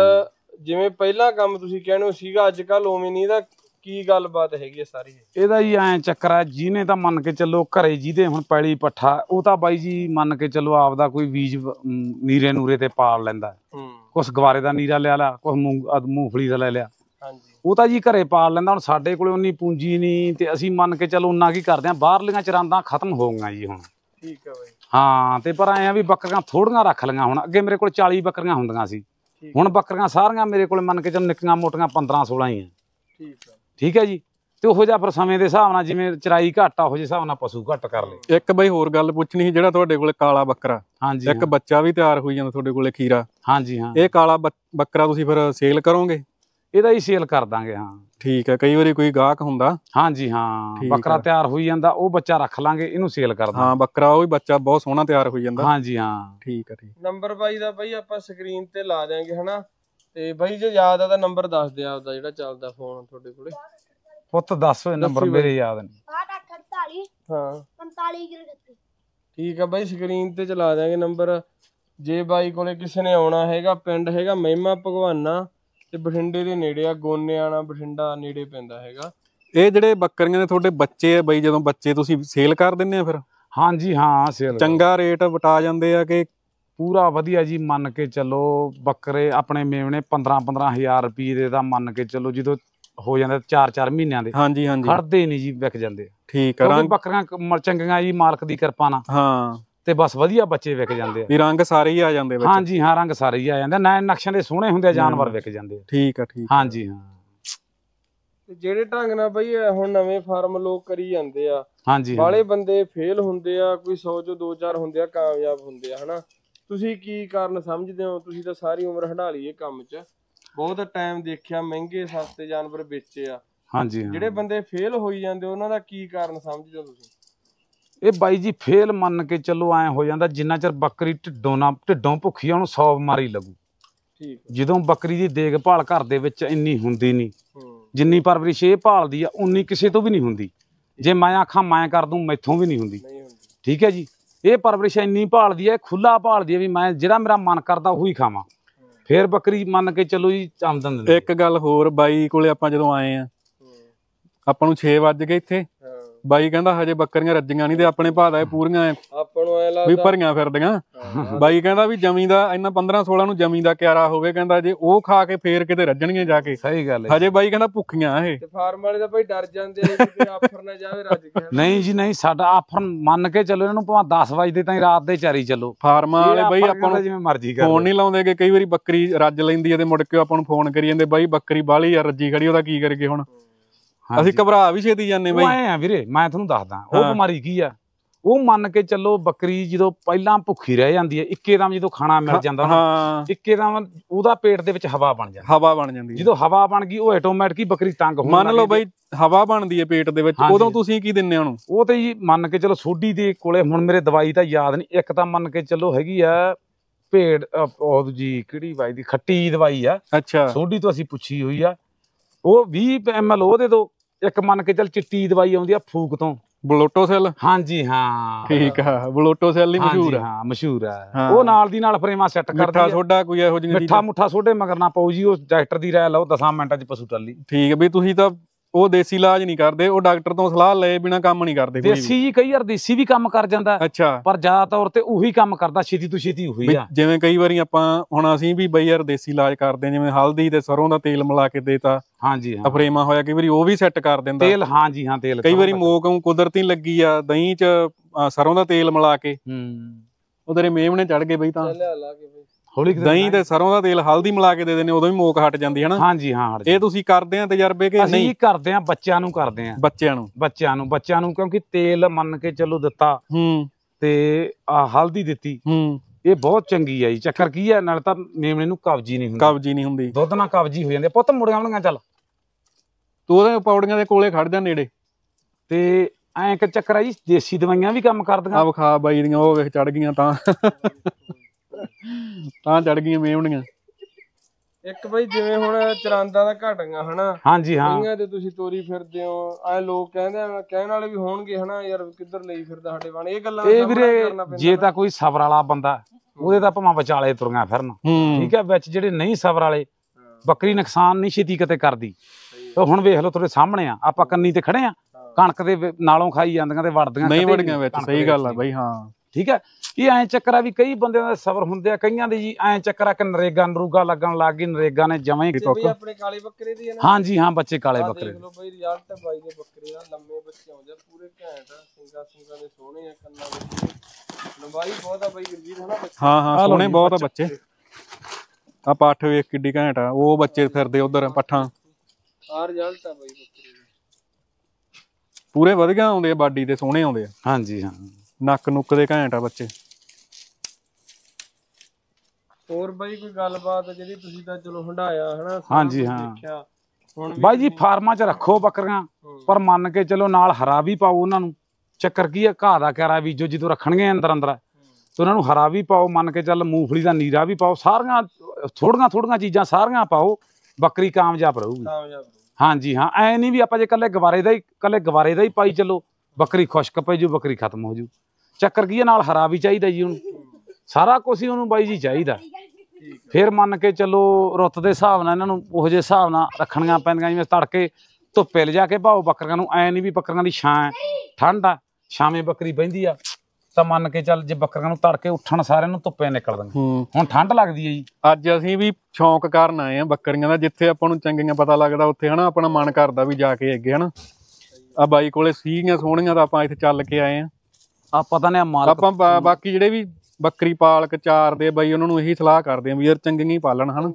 ਜਿਵੇਂ ਪਹਿਲਾਂ ਕੰਮ ਤੁਸੀਂ ਕਹਿੰਦੇ ਹੋ ਸੀਗਾ ਅੱਜ ਕੱਲ ਉਵੇਂ ਨਹੀਂ ਦਾ ਕੀ ਗੱਲਬਾਤ ਹੈਗੀ ਹੈ ਸਾਰੀ? ਇਹਦਾ ਹੀ ਐ ਚੱਕਰ ਆ ਜਿਹਨੇ ਤਾਂ ਮੰਨ ਕੇ ਚੱਲੋ ਘਰੇ ਜਿਹਦੇ ਹੁਣ ਪੈਲੀ ਪੱਠਾ ਉਹ ਤਾਂ ਬਾਈ ਜੀ ਮੰਨ ਕੇ ਚੱਲੋ ਆਪਦਾ ਕੋਈ ਬੀਜ ਨੀਰੇ ਨੂਰੇ ਤੇ ਪਾਲ ਲੈਂਦਾ। ਕੁਛ ਗਵਾਰੇ ਦਾ ਨੀਰਾ ਲਿਆ ਲਿਆ ਕੁਛ ਮੂੰਗਫਲੀ ਦਾ ਲੈ ਲਿਆ। ਉਹ ਤਾਂ ਜੀ ਘਰੇ ਪਾਲ ਲੈਂਦਾ ਹੁਣ ਸਾਡੇ ਕੋਲੇ ਉਨੀ ਪੂੰਜੀ ਨਹੀਂ ਤੇ ਅਸੀਂ ਮੰਨ ਕੇ ਚੱਲੋ ਉਨਾ ਕੀ ਕਰਦੇ ਆ ਬਾਹਰਲੀਆਂ ਚਰਾਂਦਾਂ ਖਤਮ ਹੋ ਗਈਆਂ ਜੀ ਹੁਣ। ਠੀਕ ਹੈ ਬਈ। ਹਾਂ ਤੇ ਪਰ ਐ ਆ ਵੀ ਬੱਕਰੀਆਂ ਥੋੜੀਆਂ ਰੱਖ ਲਈਆਂ ਹੁਣ ਅੱਗੇ ਮੇਰੇ ਕੋਲ 40 ਬੱਕਰੀਆਂ ਹੁੰਦੀਆਂ ਸੀ। ਹੁਣ ਬੱਕਰੀਆਂ ਸਾਰੀਆਂ ਮੇਰੇ ਕੋਲ ਮੰਨ ਕੇ ਚੱਲ ਨਿੱਕੀਆਂ ਮੋਟੀਆਂ 15 16 ਹੀ ਆ। ਠੀਕ ਹੈ ਠੀਕ ਹੈ ਜੀ? ਤੇ ਉਹੋ ਜਿਹਾ ਫਿਰ ਸਮੇਂ ਦੇ ਹਿਸਾਬ ਨਾਲ ਜਿਵੇਂ ਚਰਾਈ ਘੱਟ ਆ ਉਹ ਜਿਹੇ ਹਿਸਾਬ ਨਾਲ ਪਸ਼ੂ ਘੱਟ ਕਰ ਲਏ। ਇੱਕ ਬਾਈ ਹੋਰ ਗੱਲ ਪੁੱਛਣੀ ਸੀ ਜਿਹੜਾ ਤੁਹਾਡੇ ਕੋਲੇ ਕਾਲਾ ਬੱਕਰਾ। ਹਾਂਜੀ ਇੱਕ ਬੱਚਾ ਵੀ ਤਿਆਰ ਹੋਈ ਜਾਂਦਾ ਤੁਹਾਡੇ ਕੋਲੇ ਖੀਰਾ। ਹਾਂਜੀ ਹਾਂ। ਇਹ ਕਾਲਾ ਬੱਕ- ਬੱਕਰਾ ਤੁਸੀਂ ਫਿਰ ਸੇਲ ਕਰੋਗੇ? ਇਹਦਾ ਹੀ ਸੇਲ ਕਰ ਦਾਂਗੇ ਹਾਂ। ਠੀਕ ਹੈ ਕਈ ਵਾਰੀ ਕੋਈ ਗਾਹਕ ਹੁੰਦਾ। ਹਾਂਜੀ ਹਾਂ। ਬੱਕਰਾ। ਤਿਆਰ ਹੋਈ ਜਾਂਦਾ ਉਹ ਬੱਚਾ ਰੱਖ ਲਾਂਗੇ ਇਹਨੂੰ ਸੇਲ ਕਰ ਦਾਂਗੇ। ਹਾਂ ਬੱਕਰਾ ਉਹ ਵੀ ਬੱਚਾ ਬਹੁਤ ਸੋਹਣਾ ਤਿਆਰ ਹੋਈ ਜਾਂਦਾ। ਹਾਂਜੀ ਹਾਂ। ਠੀਕ ਹੈ ਠੀਕ। ਨੰਬਰ ਬਾਈ ਦਾ ਬਾਈ ਆਪਾਂ ਸਕਰੀਨ ਤੇ ਲਾ ਦਿਆਂਗੇ ਹਨਾ। ਤੇ ਬਾਈ ਜੇ ਯਾਦ ਆ ਤਾਂ ਨੰਬਰ ਦੱਸ ਦਿਆ ਆਪਦਾ ਜਿਹੜਾ ਚੱਲਦਾ ਫੋਨ ਤੁਹਾਡੇ ਕੋਲੇ। ਪੁੱਤ ਦੱਸ ਓਏ ਨੰਬਰ। ਮੇਰੇ ਯਾਦ ਨਹੀਂ। 68 48 ਹਾਂ। 45 ਕਾਲੀ ਗਿਰਗੱਤੀ ਠੀਕ ਆ ਬਾਈ ਸਕਰੀਨ ਤੇ ਚਲਾ ਦਿਆਂਗੇ ਨੰਬਰ। ਜੇ ਬਾਈ ਕੋਲੇ ਕਿਸੇ ਨੇ ਆਉਣਾ ਹੈਗਾ ਪਿੰਡ ਹੈਗਾ ਮਹਿਮਾ ਭਗਵਾਨਾ ਤੇ ਬਠਿੰਡੇ ਦੇ ਨੇੜੇ ਆ ਗੋਨੇਆਣਾ ਬਠਿੰਡਾ ਨੇੜੇ ਪੈਂਦਾ ਹੈਗਾ। ਇਹ ਜਿਹੜੇ ਬੱਕਰੀਆਂ ਦੇ ਤੁਹਾਡੇ ਬੱਚੇ ਆ ਬਈ ਜਦੋਂ ਬੱਚੇ ਤੁਸੀਂ ਸੇਲ ਕਰ ਦਿੰਦੇ ਆ ਫਿਰ? ਹਾਂਜੀ ਹਾਂ ਸੇਲ ਚੰਗਾ ਰੇਟ ਵਟਾ ਜਾਂਦੇ ਆ ਕਿ ਪੂਰਾ ਵਧੀਆ ਜੀ ਮੰਨ ਕੇ ਚੱਲੋ ਬੱਕਰੇ ਆਪਣੇ ਮੇਵਣੇ 15 15000 ਰੁਪਏ ਦੇ ਦਾ ਮੰਨ ਕੇ ਚੱਲੋ ਜਦੋਂ ਹੋ ਜਾਂਦੇ 4-4 ਮਹੀਨਿਆਂ ਦੇ। ਹਾਂਜੀ ਹਾਂਜੀ। ਖੜਦੇ ਨਹੀਂ ਜੀ ਵਿਕ ਜਾਂਦੇ। ਠੀਕ ਆ ਰੰਗ ਬੱਕਰੀਆਂ ਚੰਗੀਆਂ ਜੀ ਮਾਲਕ ਦੀ ਕਿਰਪਾ ਨਾਲ। ਹਾਂ। ਤੇ ਬਸ ਵਧੀਆ ਬੱਚੇ ਵਿਕ ਜਾਂਦੇ ਆ। ਵੀ ਰੰਗ ਸਾਰੇ ਹੀ ਆ ਜਾਂਦੇ ਵਿੱਚ ਹਾਂਜੀ ਹਾਂ ਰੰਗ ਸਾਰੇ ਹੀ ਆ ਜਾਂਦੇ ਨੈ ਨਕਸ਼ਿਆਂ ਦੇ ਸੋਹਣੇ ਹੁੰਦੇ ਆ ਜਾਨਵਰ ਵਿਕ ਜਾਂਦੇ ਆ। ਠੀਕ ਆ ਠੀਕ। ਹਾਂਜੀ ਹਾਂ। ਤੇ ਜਿਹੜੇ ਢੰਗ ਨਾਲ ਬਾਈ ਹੁਣ ਨਵੇਂ ਫਾਰਮ ਲੋਕ ਕਰੀ ਜਾਂਦੇ ਆ ਹਾਂਜੀ। ਬਾਲੇ ਬੰਦੇ ਫੇਲ ਹੁੰਦੇ ਆ ਕੋਈ 100 ਚੋਂ 2-4 ਹੁੰਦੇ ਆ ਕਾਮਯਾਬ ਹੁੰਦੇ ਆ ਹਨਾ? ਤੁਸੀਂ ਕੀ ਕਾਰਨ ਸਮਝਦੇ ਹੋ? ਤੁਸੀਂ ਤਾਂ ਸਾਰੀ ਉਮਰ ਹੰਡਾ ਲਈ ਇਹ ਕੰਮ 'ਚ। ਬਹੁਤ ਟਾਈਮ ਦੇਖਿਆ ਮਹਿੰਗੇ ਸਸਤੇ ਜਾਨਵਰ ਵੇਚੇ ਆ। ਹਾਂਜੀ। ਜਿਹੜੇ ਬੰਦੇ ਫੇਲ ਹੋਈ ਜਾਂਦੇ ਉਹਨਾਂ ਦਾ ਕੀ ਕਾਰਨ ਸਮਝਦੇ ਹੋ ਤੁਸੀਂ? ਇਹ ਬਾਈ ਜੀ ਫੇਲ ਮੰਨ ਕੇ ਚੱਲੋ ਐ ਹੋ ਜਾਂਦਾ ਜਿੰਨਾ ਚਿਰ ਬੱਕਰੀ ਢਿੱਡੋਂ ਨਾ ਢਿੱਡੋਂ ਭੁੱਖੀ ਆ ਉਹਨੂੰ ਸੌ ਬਿਮਾਰੀ ਲੱਗੂ। ਠੀਕ ਜਦੋਂ ਬੱਕਰੀ ਦੀ ਦੇਖਭਾਲ ਘਰ ਦੇ ਵਿੱਚ ਇੰਨੀ ਹੁੰਦੀ ਨਹੀਂ ਜਿੰਨੀ ਪਰਵਰਿਸ਼ ਇਹ ਭਾਲਦੀ ਆ ਉਨੀ ਕਿਸੇ ਤੋਂ ਵੀ ਨਹੀਂ ਹੁੰਦੀ। ਜੇ ਮੈਂ ਆਖਾਂ ਮੈਂ ਕਰ ਦੂੰ ਮੈਥੋਂ ਵੀ ਨਹੀਂ ਹੁੰਦੀ। ਠੀਕ ਹੈ ਜੀ? ਇਹ ਪਰਵਰਿਸ਼ ਇੰਨੀ ਭਾਲਦੀ ਹੈ ਖੁੱਲਾ ਭਾਲਦੀ ਹੈ ਵੀ ਮੈਂ ਜਿਹੜਾ ਮੇਰਾ ਮਨ ਕਰਦਾ ਉਹੀ ਖਾਵਾਂ। ਫੇਰ ਬੱਕਰੀ ਮੰਨ ਕੇ ਚੱਲੋ ਜੀ ਆਮਦਨ ਦਿੰਦੀ। ਇੱਕ ਗੱਲ ਹੋਰ ਬਾਈ ਕੋਲੇ ਆਪਾਂ ਜਦੋਂ ਆਏ ਆ ਆਪਾਂ ਨੂੰ 6 ਵੱਜ ਗਏ ਇੱਥੇ। ਬਾਈ ਕਹਿੰਦਾ ਹਜੇ ਬੱਕਰੀਆਂ ਰੱਜੀਆਂ ਨਹੀਂ ਤੇ ਆਪਣੇ ਭਾਅ ਦਾ ਇਹ ਪੂਰੀਆਂ ਐ ਆਪਾਂ ਨੂੰ ਐ ਵੀ ਲੱਗਦਾ ਭਰੀਆਂ ਫਿਰਦੀਆਂ। ਬਾਈ ਕਹਿੰਦਾ ਵੀ ਜਮੀ ਦਾ ਇੰਨਾ 15 16 ਨੂੰ ਜਮੀ ਦਾ ਕਿਆਰਾ ਹੋਵੇ ਕਹਿੰਦਾ ਜੇ ਉਹ ਖਾ ਕੇ ਫੇਰ ਕਿਤੇ ਰੱਜਣਗੀਆਂ ਜਾ ਕੇ। ਸਹੀ ਗੱਲ ਹੈ। ਹਜੇ ਬਾਈ ਕਹਿੰਦਾ ਭੁੱਖੀਆਂ ਇਹ। ਤੇ ਫਾਰਮ ਵਾਲੇ ਤਾਂ ਭਾਈ ਡਰ ਜਾਂਦੇ ਨੇ ਕਿ ਆਫਰ ਨਾ ਜਾਵੇ ਰੱਜ ਕੇ ਨਹੀਂ ਜੀ ਨਹੀਂ ਸਾਡਾ ਆਫਰ ਮੰਨ ਕੇ ਚੱਲੋ ਇਹਨਾਂ ਨੂੰ ਭਾਵੇਂ 10 ਵਜੇ ਤਾਈਂ ਰਾਤ ਦੇ ਚਾਰੀ ਚੱਲੋ। ਫਾਰਮਾਂ ਵਾਲੇ ਬਾਈ ਆਪਾਂ ਨੂੰ ਜਿਵੇਂ ਮਰਜ਼ੀ ਕਰ ਫੋਨ ਨਹੀਂ ਲਾਉਂਦੇ ਕਿ ਕਈ ਵਾਰੀ ਬੱਕਰੀ ਰੱਜ ਲੈਂਦੀ ਹੈ ਤੇ ਮੁੜ ਕੇ ਆਪਾਂ ਨੂੰ ਫੋਨ ਕਰੀ ਜਾਂਦੇ ਬਾਈ ਬੱਕਰੀ ਬਾਲੀ ਆ ਰੱਜੀ ਖੜੀ ਉਹਦਾ ਕੀ ਕਰਗੇ ਹੁਣ? ਅਸੀਂ ਘਬਰਾ ਵੀ ਛੇਤੀ ਜਾਂਦੇ ਬਾਈ। ਐ ਆ ਵੀਰੇ ਮੈਂ ਤੁਹਾਨੂੰ ਦੱਸਦਾ ਉਹ। ਬਿਮਾਰੀ ਕੀ ਆ? ਉਹ ਮੰਨ ਕੇ ਚੱਲੋ ਬੱਕਰੀ ਜਦੋਂ ਪਹਿਲਾਂ ਭੁੱਖੀ ਰਹਿ ਜਾਂਦੀ ਹੈ ਇੱਕੇ ਦਮ ਜਦੋਂ ਖਾਣਾ ਮਿਲ ਜਾਂਦਾ ਨਾ ਹਾਂ। ਇੱਕੇ ਦਮ ਉਹਦਾ ਪੇਟ ਦੇ ਵਿੱਚ ਹਵਾ ਬਣ ਜਾਂਦੀ। ਹਵਾ ਬਣ ਜਾਂਦੀ ਜਦੋਂ ਹਵਾ ਬਣ ਗਈ ਉਹ ਆਟੋਮੈਟਿਕ ਹੀ ਬੱਕਰੀ ਤੰਗ ਹੋਣ ਮੰਨ ਲਓ। ਬਾਈ ਹਵਾ ਬਣਦੀ ਹੈ ਪੇਟ ਦੇ ਵਿੱਚ। ਉਦੋਂ ਤੁਸੀਂ ਕੀ ਦਿੰਨੇ ਉਹਨੂੰ? ਉਹ ਤੇ ਜੀ ਮੰਨ ਕੇ ਚਲੋ ਸੋਢੀ ਦੇ ਕੋਲੇ ਹੁਣ ਮੇਰੇ ਦਵਾਈ ਤਾਂ ਯਾਦ ਨਹੀਂ ਇੱਕ ਤਾਂ ਮੰਨ ਕੇ ਚੱਲੋ ਹੈਗੀ ਆ ਭੇਡ ਉਹ ਜੀ ਕਿਹੜੀ ਦਵਾਈ ਦੀ ਖੱਟੀ ਦਵਾਈ ਆ। ਅੱਛਾ। ਸੋਢੀ ਤੋਂ ਅਸੀਂ ਪੁੱਛੀ ਹੋਈ ਆ ਉਹ 20 ਐਮਐਲ ਉਹਦੇ ਤੋਂ ਇੱਕ ਮੰਨ ਕੇ ਚੱਲ ਚਿੱਟੀ ਦਵਾਈ ਆਉਂਦੀ ਆ ਫੂਕ ਤੋਂ। ਬਲੋਟੋ ਸੈੱਲ? ਹਾਂਜੀ ਹਾਂ। ਠੀਕ ਆ ਬਲੋਟੋ ਸੈੱਲ ਹੀ ਮਸ਼ਹੂਰ ਆ। ਹਾਂ ਮਸ਼ਹੂਰ ਆ। ਉਹ ਨਾਲ ਦੀ ਨਾਲ ਫਰੇਮਾ ਸੈੱਟ ਮਿੱਠਾ ਕਰਦੀ ਆ। ਸੋਡਾ ਕੋਈ ਇਹੋ ਜਿਹੀਆਂ ਮਿੱਠਾ ਮੁੱਠਾ ਸੋਡੇ ਮਗਰ ਨਾ ਪਾਉ ਜੀ ਉਹ ਡਾਕਟਰ ਦੀ ਰਾਇ ਲਓ 10 ਮਿੰਟਾਂ 'ਚ ਪਸ਼ੂ ਟੱਲੀ। ਠੀਕ ਹੈ ਵੀ ਤੁਸੀਂ ਤਾਂ ਉਹ ਦੇਸੀ ਇਲਾਜ ਨਹੀਂ ਕਰਦੇ ਉਹ ਡਾਕਟਰ ਤੋਂ ਸਲਾਹ ਲਏ ਬਿਨਾ ਕੰਮ ਨਹੀਂ ਕਰਦੇ ਦੇਸੀ ਜੀ ਕਈ ਵਾਰ ਦੇਸੀ ਵੀ ਕੰਮ ਕਰ ਜਾਂਦਾ ਅੱਛਾ। ਪਰ ਜ਼ਿਆਦਾ ਤੌਰ ਤੇ ਉਹੀ ਕੰਮ ਕਰਦਾ ਛੇਤੀ ਤੋਂ ਛੇਤੀ ਉਹੀ ਆ। ਜਿਵੇਂ ਕਈ ਵਾਰੀ ਆਪਾਂ ਹੁਣ ਅਸੀਂ ਵੀ ਬਈ ਯਾਰ ਦੇਸੀ ਇਲਾਜ ਕਰਦੇ ਹਾਂ, ਜਿਵੇਂ ਹਲਦੀ ਤੇ ਸਰੋਂ ਦਾ ਤੇਲ ਮਿਲਾ ਕੇ ਦੇਤਾ ਹਾਂਜੀ ਹਾਂ। ਅਫਰੇਮਾ ਹੋਇਆ ਕਈ ਵਾਰੀ ਉਹ ਵੀ ਸੈੱਟ ਕਰ ਦਿੰਦਾ। ਤੇਲ ਹਾਂਜੀ ਹਾਂ ਤੇਲ ਕਈ ਵਾਰੀ ਸਰੋਂ ਮੋਕ ਨੂੰ ਕੁਦਰਤੀ ਲੱਗੀ ਆ ਦਹੀਂ ਚ ਸਰੋਂ ਦਾ ਤੇਲ ਮਿਲਾ ਕੇ। ਹੂੰ। ਉਹ ਤੇਰੇ ਮੇਮਣੇ ਚੜ ਗਏ ਬਈ ਤਾਂ। ਲਿਆ ਲਾ ਕੇ ਬਈ। ਹੌਲੀ ਦਹੀਂ ਤੇ ਸਰੋਂ ਦਾ ਤੇਲ ਹਲਦੀ ਮਿਲਾ ਕੇ ਦੇ ਦਿੰਦੇ ਉਦੋਂ ਵੀ ਮੋਕ ਹਟ ਜਾਂਦੀ ਹੈ ਨਾ। ਹਾਂਜੀ ਹਾਂ ਹਟ ਇਹ ਤੁਸੀਂ ਕਰਦੇ ਆ ਤਜਰਬੇ ਕਿ ਅਸੀਂ ਨਹੀਂ? ਕਰਦੇ ਆ ਬੱਚਿਆਂ ਨੂੰ ਕਰਦੇ ਆ। ਬੱਚਿਆਂ ਨੂੰ। ਬੱਚਿਆਂ ਨੂੰ ਬੱਚਿਆਂ ਨੂੰ ਕਿਉਂਕਿ ਤੇਲ ਮੰਨ ਕੇ ਚੱਲੋ ਦਿੱਤਾ ਹੂੰ। ਤੇ ਆ ਹਲਦੀ ਦਿੱਤੀ। ਹੂੰ। ਇਹ ਬਹੁਤ ਚੰਗੀ ਆ ਜੀ। ਚੱਕਰ ਕੀ ਆ ਨਾਲ ਤਾਂ ਮੇਮਣੇ ਨੂੰ ਕਬਜੀ ਨਹੀਂ ਹੁੰਦੀ। ਕਬਜੀ ਨਹੀਂ ਹੁੰਦੀ। ਦੁੱਧ ਨਾਲ ਕਬਜੀ ਹੋ ਜਾਂਦੀ। ਪੁੱਤ ਮੁੜੀਆਂ ਮੁੜੀਆਂ ਚੱਲ। ਤੂੰ ਉਹਦੇ ਪੌੜੀਆਂ ਦੇ ਕੋਲੇ ਖੜ ਜਾ ਨੇੜੇ। ਤੇ ਐਂ ਇੱਕ ਚੱਕਰ ਆ ਜੀ ਦੇਸੀ ਦਵਾਈਆਂ ਵੀ ਕੰਮ ਕਰਦੀਆਂ। ਆ ਵਿਖਾ ਬਾਈ ਦੀਆਂ ਉਹ ਵੇਖ ਚੜ ਗਈਆਂ ਤਾਂ। ਤਾਂ ਚੜ ਗਈਆਂ ਮੇਮਣੀਆਂ ਇੱਕ ਬਈ ਜਿਵੇਂ ਹੁਣ ਚਰਾਂਦਾ ਦਾ ਘਟੀਆਂ ਹਨਾ ਹਾਂਜੀ ਹਾਂ। ਕਈਆਂ ਤੇ ਤੁਸੀਂ ਤੋਰੀ ਫਿਰਦੇ ਹੋ ਐ ਲੋਕ ਕਹਿੰਦੇ ਆ ਕਹਿਣ ਵਾਲੇ ਵੀ ਹੋਣਗੇ ਹਨਾ ਯਾਰ ਕਿੱਧਰ ਲਈ ਫਿਰਦਾ ਸਾਡੇ ਬਣ ਇਹ ਗੱਲਾਂ ਦਾ ਇਹ ਸਾਹਮਣਾ ਵੀਰੇ ਕਰਨਾ ਪੈਂਦਾ ਜੇ ਤਾਂ ਕੋਈ ਸਬਰ ਵਾਲਾ ਬੰਦਾ ਉਹਦੇ ਤਾਂ ਭਾਵੇਂ ਵਿਚਾਲੇ ਤੁਰੀਆਂ ਫਿਰਨ। ਠੀਕ ਹੈ ਵਿੱਚ ਜਿਹੜੇ ਨਹੀਂ ਸਬਰ ਵਾਲੇ ਬੱਕਰੀ ਨੁਕਸਾਨ ਨਹੀਂ ਛੇਤੀ ਕਿਤੇ ਕਰਦੀ। ਤੇ ਹੁਣ ਵੇਖ ਲਓ ਤੁਹਾਡੇ ਸਾਹਮਣੇ ਆ ਆਪਾਂ ਕੰਨੀ ਤੇ ਖੜੇ ਆ ਕਣਕ ਦੇ ਨਾਲੋਂ ਖਾਈ ਜਾਂਦੀਆਂ ਤੇ ਵੜਦੀਆਂ ਨਹੀਂ ਵੜੀਆਂ ਵਿੱਚ ਸਹੀ ਗੱਲ ਆ। ਬਾਈ ਹਾਂ। ਠੀਕ ਹੈ ਇਹ ਐਂ ਚੱਕਰ ਆ ਵੀ ਕਈ ਬੰਦਿਆਂ ਦਾ ਸਬਰ ਹੁੰਦੇ ਆ ਕਈਆਂ ਦੇ ਜੀ ਐਂ ਚੱਕਰ ਆ ਕਿ ਨਰੇਗਾ ਨਰੂਗਾ ਲੱਗਣ ਲੱਗ ਗਈ ਨਰੇਗਾ ਨੇ ਜਮਾਂ ਹੀ ਬਈ ਆਪਣੇ ਕਾਲੇ ਬੱਕਰੇ ਦੀ ਹੈ ਨਾ? ਹਾਂਜੀ ਹਾਂ ਬੱਚੇ ਕਾਲੇ ਬੱਕਰੇ ਦੇਖ ਲਓ ਬਈ ਰਿਜ਼ਲਟ ਬਾਈ ਦੇ ਬੱਕਰੇ ਦਾ ਲੰਮੇ ਬੱਚੇ ਆਉਂਦੇ ਆ, ਪੂਰੇ ਘੈਂਟ ਆ ਸਿੰਗਾ ਸਿੰਗਾ ਦੇ ਸੋਹਣੇ ਆ ਕੰਨਾਂ ਵਿੱਚ ਲੰਬਾਈ ਬਹੁਤ ਆ ਬਾਈ ਗੁਰਜੀਤ ਹਨਾ ਬੱਚੇ? ਹਾਂ ਸੋਹਣੇ ਬਹੁਤ ਆ ਬੱਚੇ। ਆ ਪੱਠ ਵੇਖ ਕਿੱਡੀ ਘੈਂਟ ਆ ਉਹ ਬੱਚੇ ਫਿਰਦੇ ਉਧਰ ਪੱਠਾਂ। ਆ ਰਿਜ਼ਲਟ ਆ ਬਾਈ ਬੱਕਰੇ ਦਾ। ਪੂਰੇ ਵਧੀਆ ਆਉਂਦੇ ਆ ਬਾਡੀ ਤੇ ਸੋਹਣੇ ਆਉਂਦੇ ਆ। ਹਾਂਜੀ ਹਾਂ। ਨੱਕ ਨੁੱਕ ਦੇ ਘੈਂਟ ਆ ਬੱਚੇ। ਹੋਰ ਬਾਈ ਕੋਈ ਗੱਲਬਾਤ ਜਿਹੜੀ ਤੁਸੀਂ ਤਾਂ ਚਲੋ ਹੰਡਾਇਆ ਹਨਾ? ਹਾਂਜੀ, ਹਾਂ। ਦੇਖਿਆ। ਬਾਈ ਜੀ ਫਾਰਮਾਂ 'ਚ ਰੱਖੋ ਬੱਕਰੀਆਂ। ਪਰ ਮੰਨ ਕੇ ਚਲੋ ਨਾਲ ਹਰਾ ਵੀ ਪਾਓ ਉਹਨਾਂ ਨੂੰ। ਚੱਕਰ ਕੀ ਹੈ ਘਾਹ ਦਾ ਕਿਆਰਾ ਬੀਜੋ ਜਦੋਂ ਰੱਖਣਗੇ ਅੰਦਰ ਅੰਦਰ ਤੇ ਉਹਨਾਂ ਨੂੰ ਹਰਾ ਵੀ ਪਾਓ ਮੰਨ ਕੇ ਚੱਲ ਮੂੰਗਫਲੀ ਦਾ ਨੀਰਾ ਵੀ ਪਾਓ ਸਾਰੀਆਂ ਥੋੜੀਆਂ ਥੋੜੀਆਂ ਚੀਜ਼ਾਂ ਸਾਰੀਆਂ ਪਾਓ ਬੱਕਰੀ ਕਾਮਯਾਬ ਰਹੂਗੀ। ਹਾਂਜੀ ਹਾਂ ਐ ਨਹੀਂ ਵੀ ਆਪਾਂ ਜੇ ਕੱਲੇ ਗਵਾਰੇ ਦਾ ਹੀ ਕੱਲੇ ਗਵਾਰੇ ਦਾ ਹੀ ਪਾਈ ਚੱਲੋ ਬੱਕਰੀ ਖੁਸ਼ਕ ਪੈ ਜੂ ਬੱਕਰੀ ਖਤਮ ਹੋ ਜੂ। ਚੱਕਰ ਕੀ ਹੈ ਨਾਲ ਹਰਾ ਵੀ ਚਾਹੀਦਾ ਜੀ ਉਹਨੂੰ। ਸਾਰਾ ਕੁਝ ਹੀ ਉਹਨੂੰ ਬਾਈ ਜੀ ਚਾਹੀਦਾ। ਫਿਰ ਮੰਨ ਕੇ ਚੱਲੋ ਰੁੱਤ ਦੇ ਹਿਸਾਬ ਨਾਲ ਇਹਨਾਂ ਨੂੰ ਉਹੋ ਜਿਹੇ ਹਿਸਾਬ ਨਾਲ ਰੱਖਣੀਆਂ ਪੈਂਦੀਆਂ ਜਿਵੇਂ ਤੜਕੇ ਧੁੱਪੇ ਲਿਜਾ ਕੇ ਭਾਓ ਬੱਕਰੀਆਂ ਨੂੰ ਐ ਨਹੀਂ ਵੀ ਬੱਕਰੀਆਂ ਦੀ ਛਾਂ ਠੰਡ ਆ ਛਾਵੇਂ ਬੱਕਰੀ ਬਹਿੰਦੀ ਆ ਤਾਂ ਮੰਨ ਕੇ ਚੱਲ ਜੇ ਬੱਕਰੀਆਂ ਨੂੰ ਤੜਕੇ ਉੱਠਣ ਸਾਰਿਆਂ ਨੂੰ ਧੁੱਪੇ ਨਿਕਲਦੀਆਂ ਹੂੰ। ਹੁਣ ਠੰਡ ਲੱਗਦੀ ਹੈ ਜੀ। ਅੱਜ ਅਸੀਂ ਵੀ ਸ਼ੌਂਕ ਕਰਨ ਆਏ ਆ ਬੱਕਰੀਆਂ ਦਾ ਜਿੱਥੇ ਆਪਾਂ ਨੂੰ ਚੰਗੀਆਂ ਪਤਾ ਲੱਗਦਾ ਉੱਥੇ ਹਨਾ ਆਪਣਾ ਮਨ ਕਰਦਾ ਵੀ ਜਾ ਕੇ ਅੱਗੇ ਹਨਾ। ਆ ਬਾਈ ਕੋਲੇ ਸੀਗੀਆਂ ਸੋਹਣੀਆਂ ਤਾਂ ਆਪਾਂ ਇੱਥੇ ਚੱਲ ਕੇ ਆਏ ਆ ਆ ਪਤਾ ਨਹੀਂ ਮਾਲਕ ਆਪਾਂ ਬਾਕੀ ਜਿਹੜੇ ਵੀ ਬੱਕਰੀ ਪਾਲਕ ਚਾਰ ਦੇ ਬਾਈ ਉਹਨਾਂ ਨੂੰ ਇਹੀ ਸਲਾਹ ਕਰਦੇ ਆ ਵੀ ਯਾਰ ਚੰਗੀਆਂ ਹੀ ਪਾਲਣ ਹਨਾ?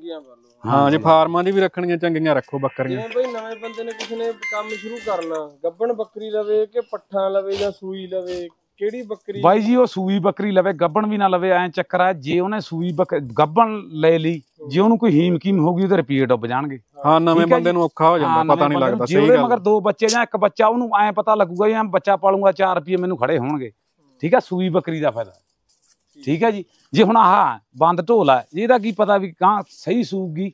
ਹਾਂ ਜੇ ਫਾਰਮਾਂ ਦੀ ਵੀ ਰੱਖਣੀਆਂ ਚੰਗੀਆਂ ਰੱਖੋ ਬੱਕਰੀਆਂ। ਜਿਵੇਂ ਬਈ ਨਵੇਂ ਬੰਦੇ ਨੇ ਕਿਸੇ ਨੇ ਕੰਮ ਸ਼ੁਰੂ ਕਰਨਾ ਗੱਬਣ ਬੱਕਰੀ ਲਵੇ ਕਿ ਪੱਠਾ ਲਵੇ ਜਾਂ ਸੂਈ ਲਵੇ ਕਿਹੜੀ ਬੱਕਰੀ? ਬਾਈ ਜੀ ਉਹ ਸੂਈ ਬੱਕਰੀ ਲਵੇ ਗੱਬਣ ਵੀ ਨਾ ਲਵੇ ਐ ਚੱਕਰ ਆ ਜੇ ਉਹਨੇ ਸੂਈ ਗੱਬਣ ਲੈ ਲਈ ਜੇ ਉਹਨੂੰ ਕੋਈ ਹੀਮ ਕੀਮ ਹੋਊਗੀ ਉਹਦੇ ਰੁਪਏ ਡੁੱਬ ਜਾਣਗੇ। ਹਾਂ। ਨਵੇਂ ਹੈ ਬੰਦੇ ਨੂੰ ਔਖਾ ਹੋ ਹਾਂ, ਜਾਂਦਾ ਪਤਾ ਨਹੀਂ ਲੱਗਦਾ ਜੇ ਸਹੀ ਗੱਲ। ਮਗਰ ਦੋ ਬੱਚੇ ਜਾਂ ਇੱਕ ਬੱਚਾ ਉਹਨੂੰ ਐ ਪਤਾ ਲੱਗੂਗਾ ਜਾਂ ਬੱਚਾ ਪਾਲੂਗਾ 4 ਰੁਪਏ ਮੈਨੂੰ ਖੜੇ ਹੋਣਗੇ। ਠੀਕ ਆ ਸੂਈ ਬੱਕਰੀ ਦਾ ਫਾਇਦਾ। ਠੀਕ ਹੈ ਜੀ? ਜੇ ਹੁਣ ਆਹ ਬੰਦ ਢੋਲ ਆ ਇਹਦਾ ਕੀ ਪਤਾ ਵੀ ਕਾਂ ਸਹੀ ਸੂਗੀ?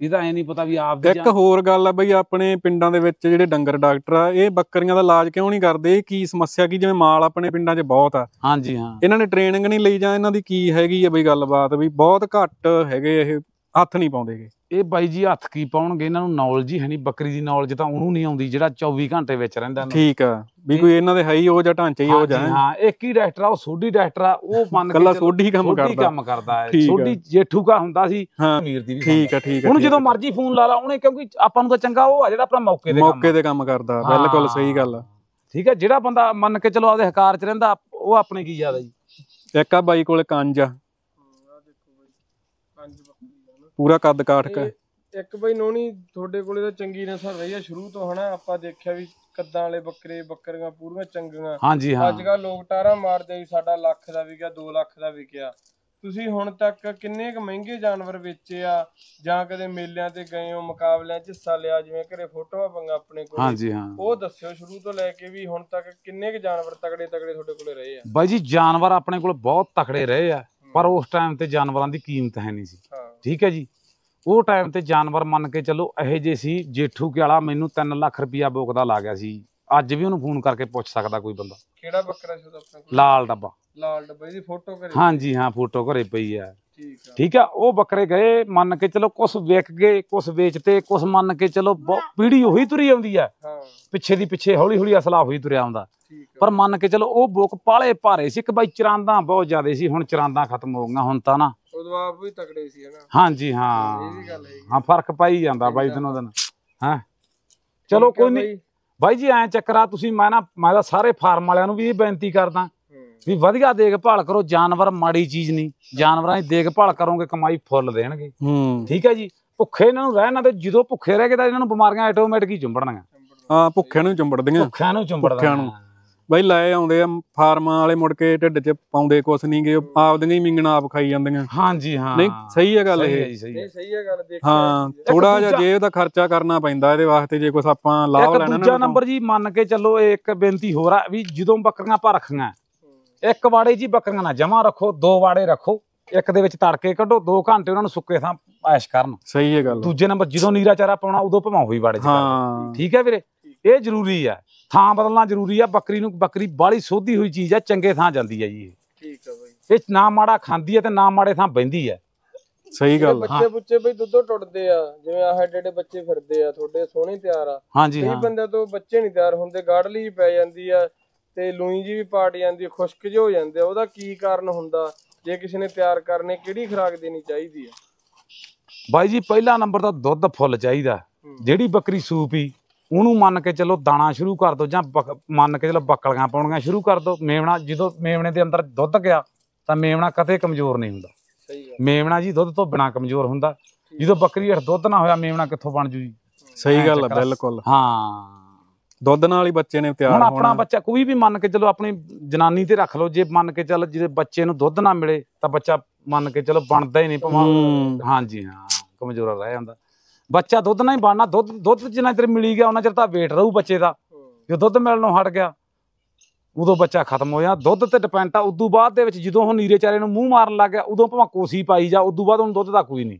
ਇਹਦਾ ਐ ਨਹੀਂ ਪਤਾ ਵੀ ਆਪ ਦੀ ਇੱਕ ਹੋਰ ਗੱਲ ਆ ਬਈ ਆਪਣੇ ਪਿੰਡਾਂ ਦੇ ਵਿੱਚ ਜਿਹੜੇ ਡੰਗਰ ਡਾਕਟਰ ਆ ਇਹ ਬੱਕਰੀਆਂ ਦਾ ਇਲਾਜ ਕਿਉਂ ਨਹੀਂ ਕਰਦੇ? ਕੀ ਸਮੱਸਿਆ ਕੀ? ਜਿਵੇਂ ਮਾਲ ਆਪਣੇ ਪਿੰਡਾਂ 'ਚ ਬਹੁਤ ਆ। ਹਾਂਜੀ ਹਾਂ। ਇਹਨਾਂ ਨੇ ਟ੍ਰੇਨਿੰਗ ਨਹੀਂ ਲਈ ਜਾਂ ਇਹਨਾਂ ਦੀ ਕੀ ਹੈਗੀ ਆ ਬਈ ਗੱਲਬਾਤ? ਵੀ ਬਹੁਤ ਘੱਟ ਹੈਗੇ ਇਹ ਹੱਥ ਨਹੀਂ ਪਾਉਂਦੇਗੇ। ਇਹ ਬਾਈ ਜੀ ਹੱਥ ਕੀ ਪਾਉਣਗੇ? ਇਹਨਾਂ ਨੂੰ ਨੌਲੇਜ ਹੀ ਹੈ ਨਹੀਂ ਬੱਕਰੀ ਦੀ ਨੌਲੇਜ ਤਾਂ ਉਹਨੂੰ ਨਹੀਂ ਆਉਂਦੀ ਜਿਹੜਾ 24 ਘੰਟੇ ਵਿੱਚ ਰਹਿੰਦਾ ਇਹਨੂੰ। ਠੀਕ ਆ ਵੀ ਕੋਈ ਇਹਨਾਂ ਦੇ ਹੈ ਹੀ ਉਹ ਜਾਂ ਢਾਂਚੇ ਹੀ ਉਹ ਜਾਂ। ਹਾਂ ਇੱਕ ਹੀ ਡਾਇਰੈਕਟਰ ਆ ਉਹ ਸੋਢੀ ਡਾਇਰੈਕਟਰ ਆ ਉਹ ਮੰਨ ਕੇ ਕੱਲਾ ਸੋਢੀ ਕੰਮ ਸੋਢੀ ਕਰਦਾ। ਕੰਮ ਕਰਦਾ ਹੈ। ਆ। ਸੋਢੀ ਜੇਠੂ ਕਾ ਹੁੰਦਾ ਸੀ ਅਮੀਰ ਦੀ ਵੀ ਠੀਕ ਆ ਠੀਕ ਆ ਉਹਨੂੰ ਠੀਕ ਜਦੋਂ ਆ। ਮਰਜ਼ੀ ਫੋਨ ਲਾ ਲਾ ਉਹਨੇ ਕਿਉਂਕਿ ਆਪਾਂ ਨੂੰ ਤਾਂ ਚੰਗਾ ਉਹ ਆ ਜਿਹੜਾ ਆਪਣਾ ਮੌਕੇ ਦੇ ਕੰਮ ਮੌਕੇ ਤੇ ਕੰਮ ਕਰਦਾ ਬਿਲਕੁਲ ਸਹੀ ਗੱਲ ਆ। ਠੀਕ ਹੈ ਜਿਹੜਾ ਬੰਦਾ ਮੰਨ ਕੇ ਚਲੋ ਆਪਦੇ ਹਕਾਰ 'ਚ ਰਹਿੰਦਾ ਉਹ ਆਪਣੇ ਕੀ ਆ ਜੀ? ਇੱਕ ਆ ਬਾਈ ਕੋਲੇ ਕੰਜ ਆ ਆ। ਪੰਜ ਬੱਕਰੀ ਆ ਪੂਰਾ ਕੱਦ ਕਾਠ ਕ ਨਾ ਇਹ ਇੱਕ ਬਈ ਨੋਣੀ ਤੁਹਾਡੇ ਕੋਲੇ ਤਾਂ ਚੰਗੀ ਨਸਲ ਰਹੀ ਆ ਸ਼ੁਰੂ ਤੋਂ ਹਨਾ? ਆਪਾਂ ਦੇਖਿਆ ਵੀ ਕੱਦਾਂ ਵਾਲੇ ਬੱਕਰੇ ਬੱਕਰੀਆਂ ਪੂਰੀਆਂ ਚੰਗੀਆਂ। ਹਾਂਜੀ ਹਾਂ। ਅੱਜ ਕੱਲ ਲੋਕ ਟਾਰਾ ਮਾਰਦੇ ਵੀ ਸਾਡਾ ਲੱਖ ਦਾ ਵਿਕਿਆ 2 ਲੱਖ ਦਾ ਵਿਕਿਆ। ਤੁਸੀਂ ਹੁਣ ਤੱਕ ਕਿੰਨੇ ਕੁ ਮਹਿੰਗੇ ਜਾਨਵਰ ਵੇਚੇ ਆ? ਜਾਂ ਕਦੇ ਮੇਲਿਆਂ ਤੇ ਗਏ ਹੋ ਮੁਕਾਬਲਿਆਂ 'ਚ ਹਿੱਸਾ ਲਿਆ ਜਿਵੇਂ ਘਰੇ ਫੋਟੋਆਂ ਪੰਗਾ ਆਪਣੇ ਕੋਲ? ਹਾਂਜੀ ਹਾਂ। ਉਹ ਦੱਸਿਓ ਸ਼ੁਰੂ ਤੋਂ ਲੈ ਕੇ ਵੀ ਹੁਣ ਤੱਕ ਕਿੰਨੇ ਕੁ ਜਾਨਵਰ ਤਗੜੇ ਤਗੜੇ ਤੁਹਾਡੇ ਕੋਲੇ ਰਹੇ ਆ? ਬਾਈ ਜੀ ਜਾਨਵਰ ਆਪਣੇ ਕੋਲ ਬਹੁਤ ਤਕੜੇ ਰਹੇ ਆ। ਪਰ ਉਸ ਟਾਈਮ ਤੇ ਜਾਨਵਰਾਂ ਦੀ ਕੀਮਤ ਹੈ ਨਹੀਂ ਸੀ। ਠੀਕ ਹੈ ਜੀ? ਉਹ ਟਾਈਮ ਤੇ ਜਾਨਵਰ ਮੰਨ ਕੇ ਚੱਲੋ ਇਹੋ ਜੇ ਸੀ ਜੇਠੂ ਕੇ ਵਾਲਾ ਮੈਨੂੰ 3 ਲੱਖ ਰੁਪਇਆ ਬੋਕਦਾ ਲਾ ਗਿਆ ਸੀ। ਅੱਜ ਵੀ ਉਹਨੂੰ ਫੋਨ ਕਰਕੇ ਪੁੱਛ ਸਕਦਾ ਕੋਈ ਬੰਦਾ। ਕਿਹੜਾ ਬੱਕਰਾ ਸੀ ਉਹਦਾ ਆਪਣੇ? ਕੋਲ ਲਾਲ ਡੱਬਾ। ਲਾਲ ਡੱਬੇ ਦੀ ਫੋਟੋ ਕਰੀ ਹਾਂਜੀ ਹਾਂ ਫੋਟੋ ਘਰੇ ਪਈ ਆ ਠੀਕ ਆ। ਠੀਕ ਆ? ਉਹ ਬੱਕਰੇ ਗਏ ਮੰਨ ਕੇ ਚਲੋ ਕੁਛ ਵਿਕ ਗਏ ਕੁਛ ਵੇਚਤੇ ਕੁਛ ਮੰਨ ਕੇ ਚਲੋ ਪੀੜੀ ਉਹੀ ਤੁਰੀ ਆਉਂਦੀ ਆ। ਹਾਂ। ਪਿੱਛੇ ਦੀ ਪਿੱਛੇ ਹੌਲੀ ਹੌਲੀ ਅਸਲਾ ਹੋਈ ਤੁਰਿਆ ਆਉਂਦਾ। ਪਰ ਮੰਨ ਕੇ ਚਲੋ ਉਹ ਬੁੱਕ ਪਾਲੇ ਭਾਰੇ ਸੀ ਇੱਕ ਬਾਈ ਚਰਾਂਦਾ ਬਹੁਤ ਜ਼ਿਆਦੇ ਸੀ ਹੁਣ ਚਰਾਂਦਾ ਖਤਮ ਹੋ ਗਈਆਂ ਹੁਣ ਤਾਂ ਨਾ। ਉਦੋਂ ਆਪ ਵੀ ਤਗੜੇ ਸੀ ਹਨਾ ਹਾਂਜੀ ਇਹ ਹਾਂ ਵੀ ਗੱਲ ਹੈਗੀ। ਹਾਂ ਫ਼ਰਕ ਪਾਈ ਜਾਂਦਾ ਬਾਈ ਦਿਨੋਂ ਦਿਨ। ਹਾਂ? ਚਲੋ ਕੋਈ ਨਹੀਂ ਬਈ। ਜੀ ਐਂ ਚੱਕਰਾ ਤੁਸੀਂ ਮੈਂ ਨਾ ਮੈਂ ਤਾਂ ਸਾਰੇ ਫਾਰਮ ਵਾਲਿਆਂ ਨੂੰ ਵੀ ਇਹ ਬੇਨਤੀ ਕਰਦਾ। ਹੂੰ ਵੀ ਵਧੀਆ ਦੇਖਭਾਲ ਕਰੋ ਜਾਨਵਰ ਮਾੜੀ ਚੀਜ਼ ਨਹੀਂ। ਜਾਨਵਰਾਂ ਦੀ ਦੇਖਭਾਲ ਕਰੋਗੇ ਕਮਾਈ ਫੁੱਲ ਦੇਣਗੇ। ਹੂੰ। ਠੀਕ ਹੈ ਜੀ? ਭੁੱਖੇ ਇਹਨਾਂ ਨੂੰ ਰਹਿਣਾ ਤੇ ਜਦੋਂ ਭੁੱਖੇ ਰਹਿ ਗਏ ਤਾਂ ਇਹਨਾਂ ਨੂੰ ਬਿਮਾਰੀਆਂ ਆਟੋਮੈਟਿਕ ਹੀ ਚੁੰਬੜਨਗੀਆਂ। ਹਾਂ ਭੁੱਖਿਆਂ ਨੂੰ ਚੁੰਬੜਦੀਆਂ। ਭੁੱਖਿਆਂ ਨੂੰ ਚੁੰਬੜ ਭੁੱਖਿਆਂ ਨੂੰ। ਬਈ ਲੈ ਆਉਂਦੇ ਆ ਫਾਰਮਾਂ ਵਾਲੇ ਮੁੜ ਕੇ ਢਿੱਡ 'ਚ ਪਾਉਂਦੇ ਕੁਛ ਨਹੀਂ ਗੇ ਆਪਦੀਆਂ ਹੀ ਮਿੰਗਣਾ ਆਪ ਖਾਈ ਜਾਂਦੀਆਂ। ਹਾਂਜੀ ਹਾਂ। ਨਹੀਂ ਸਹੀ ਹੈ ਗੱਲ ਸਹੀ ਹੈ ਇਹ ਜੀ ਸਹੀ ਹੈ। ਨਹੀਂ ਸਹੀ ਹੈ ਗੱਲ ਦੇਖਿਆ ਹਾਂ। ਥੋੜਾ ਜਿਹਾ ਦੂਜਾ- ਜੇਬ ਦਾ ਖਰਚਾ ਕਰਨਾ ਪੈਂਦਾ ਇਹਦੇ ਵਾਸਤੇ ਜੇ ਕੁਛ ਆਪਾਂ ਲਾਭ ਇੱਕ ਲੈਣਾ ਦੂਜਾ ਨਾ। ਨੰਬਰ ਜੀ ਮੰਨ ਕੇ ਚੱਲੋ ਇਹ ਇੱਕ ਬੇਨਤੀ ਹੋਰ ਆ ਵੀ ਜਦੋਂ ਬੱਕਰੀਆਂ ਆਪਾਂ ਰੱਖੀਆਂ। ਇੱਕ ਵਾੜੇ ਜੀ ਬੱਕਰੀਆਂ ਨਾ ਜਮਾ ਰੱਖੋ ਦੋ ਵਾੜੇ ਰੱਖੋ। ਇੱਕ ਦੇ ਵਿੱਚ ਤੜਕੇ ਕੱਢੋ 2 ਘੰਟੇ ਉਹਨਾਂ ਨੂੰ ਸੁੱਕੇ ਥਾਂ ਐਸ਼ ਕਰਨ। ਸਹੀ ਹੈ ਗੱਲ। ਦੂਜੇ ਨੰਬਰ ਜਦੋਂ ਨੀਰਾ ਚਾਰਾ ਪਾਉਣਾ ਉਦੋਂ ਭਵਾਂ ਹੋਈ ਵਾੜੇ ਚ। ਹਾਂ। ਠੀਕ ਹੈ ਵੀਰੇ? ਇਹ ਜ਼ਰੂਰੀ ਆ ਥਾਂ ਬਦਲਣਾ ਜ਼ਰੂਰੀ ਆ ਬੱਕਰੀ ਨੂੰ ਬੱਕਰੀ ਬਾਹਲੀ ਸੋਧੀ ਹੋਈ ਚੀਜ਼ ਆ ਚੰਗੇ ਥਾਂ ਜਾਂਦੀ ਆ ਜੀ ਇਹ। ਠੀਕ ਆ ਬਈ। ਇਹ ਨਾ ਮਾੜਾ ਖਾਂਦੀ ਆ ਤੇ ਨਾ ਮਾੜੇ ਥਾਂ ਬਹਿੰਦੀ ਆ ਸਹੀ ਗੱਲ ਬੱਚੇ ਬੁੱਚੇ ਬਈ ਦੁੱਧੋਂ ਟੁੱਟਦੇ ਆ ਜਿਵੇਂ ਆਹ ਏਡੇ ਏਡੇ ਬੱਚੇ ਫਿਰਦੇ ਆ ਤੁਹਾਡੇ ਸੋਹਣੇ ਤਿਆਰ ਆ। ਹਾਂਜੀ ਹਾਂ। ਬੰਦਿਆਂ ਤੋਂ ਬੱਚੇ ਨਹੀਂ ਤਿਆਰ ਹੁੰਦੇ ਗਾੜਲੀ ਪੈ ਜਾਂਦੀ ਆ। ਤੇ ਲੂਈ ਜੀ ਵੀ ਪਾਟ ਜਾਂਦੀ ਖੁਸ਼ਕ ਜਿਹੇ ਹੋ ਜਾਂਦੇ ਆ। ਉਹਦਾ ਕੀ ਕਾਰਨ ਹੁੰਦਾ? ਜੇ ਕਿਸੇ ਨੇ ਤਿਆਰ ਕਰਨੇ ਕਿਹੜੀ ਖੁਰਾਕ ਦੇਣੀ ਚਾਹੀਦੀ ਆ? ਬਾਈ ਜੀ ਪਹਿਲਾ ਨੰਬਰ ਤਾਂ ਦੁੱਧ ਫੁੱਲ ਚਾਹੀਦਾ। ਹੂੰ। ਜਿਹੜੀ ਬੱਕਰੀ ਸੂਪੀ ਉਹਨੂੰ ਮੰਨ ਕੇ ਚੱਲੋ ਦਾਣਾ ਸ਼ੁਰੂ ਕਰ ਦੋ ਜਾਂ ਮੰਨ ਕੇ ਚੱਲੋ ਬੱਕਲੀਆਂ ਪਾਉਣੀਆਂ ਸ਼ੁਰੂ ਕਰ ਦੋ। ਮੇਵਣਾ ਜਦੋਂ ਮੇਵਣੇ ਦੇ ਅੰਦਰ ਦੁੱਧ ਗਿਆ ਤਾਂ ਮੇਵਣਾ ਕਦੇ ਕਮਜ਼ੋਰ ਨਹੀਂ ਹੁੰਦਾ। ਸਹੀ ਆ ਮੇਵਣਾ ਜੀ ਦੁੱਧ ਤੋਂ ਬਿਨਾ ਕਮਜ਼ੋਰ ਹੁੰਦਾ। ਜਦੋਂ ਬੱਕਰੀ ਹੇਠ ਦੁੱਧ ਨਾ ਹੋਇਆ ਮੇਵਣਾ ਕਿੱਥੋਂ ਬਣ ਜੂ ਜੀ ਸਹੀ ਗੱਲ ਆ। ਬਿਲਕੁਲ। ਹਾਂ। ਦੁੱਧ ਨਾਲ ਹੀ ਬੱਚੇ ਨੇ ਤਿਆਰ ਹੁਣ ਆਪਣਾ ਬੱਚਾ ਕੋਈ ਵੀ ਮੰਨ ਕੇ ਚਲੋ ਆਪਣੀ ਜਨਾਨੀ ਤੇ ਰੱਖ ਲਓ ਜੇ ਮੰਨ ਕੇ ਚੱਲ ਜਿਹਦੇ ਬੱਚੇ ਨੂੰ ਦੁੱਧ ਨਾ ਮਿਲੇ ਤਾਂ ਬੱਚਾ ਮੰਨ ਕੇ ਚਲੋ ਬਣਦਾ ਹੀ ਨਹੀਂ। ਭਾਵੇਂ ਹਾਂਜੀ ਹਾਂ ਕਮਜ਼ੋਰ ਰਹਿ ਜਾਂਦਾ। ਬੱਚਾ ਦੁੱਧ ਨਾਲ ਹੀ ਬਣਨਾ ਦੁੱਧ ਦੁੱਧ ਜਿੰਨਾ ਚਿਰ ਮਿਲੀ ਗਿਆ ਉਹਨਾਂ ਚਿਰ ਤਾਂ ਵੇਟ ਰਹੂ ਬੱਚੇ ਦਾ। ਜੇ ਦੁੱਧ ਮਿਲਣੋਂ ਹਟ ਗਿਆ ਉਦੋਂ ਬੱਚਾ ਖਤਮ ਹੋ ਜਾਂਦਾ। ਦੁੱਧ ਤੇ ਡਿਪੈਂਡ ਆ ਉਦੋਂ ਬਾਅਦ ਦੇ ਵਿੱਚ ਜਦੋਂ ਉਹ ਨੀਰੇ ਚਾਰੇ ਨੂੰ ਮੂੰਹ ਮਾਰਨ ਲੱਗ ਗਿਆ ਉਦੋਂ ਭਾਵੇਂ ਕੋਸੀ ਪਾਈ ਜਾ ਉਦੋਂ ਬਾਅਦ ਉਹਨੂੰ ਦੁੱਧ ਦਾ ਕੋਈ ਨਹੀਂ।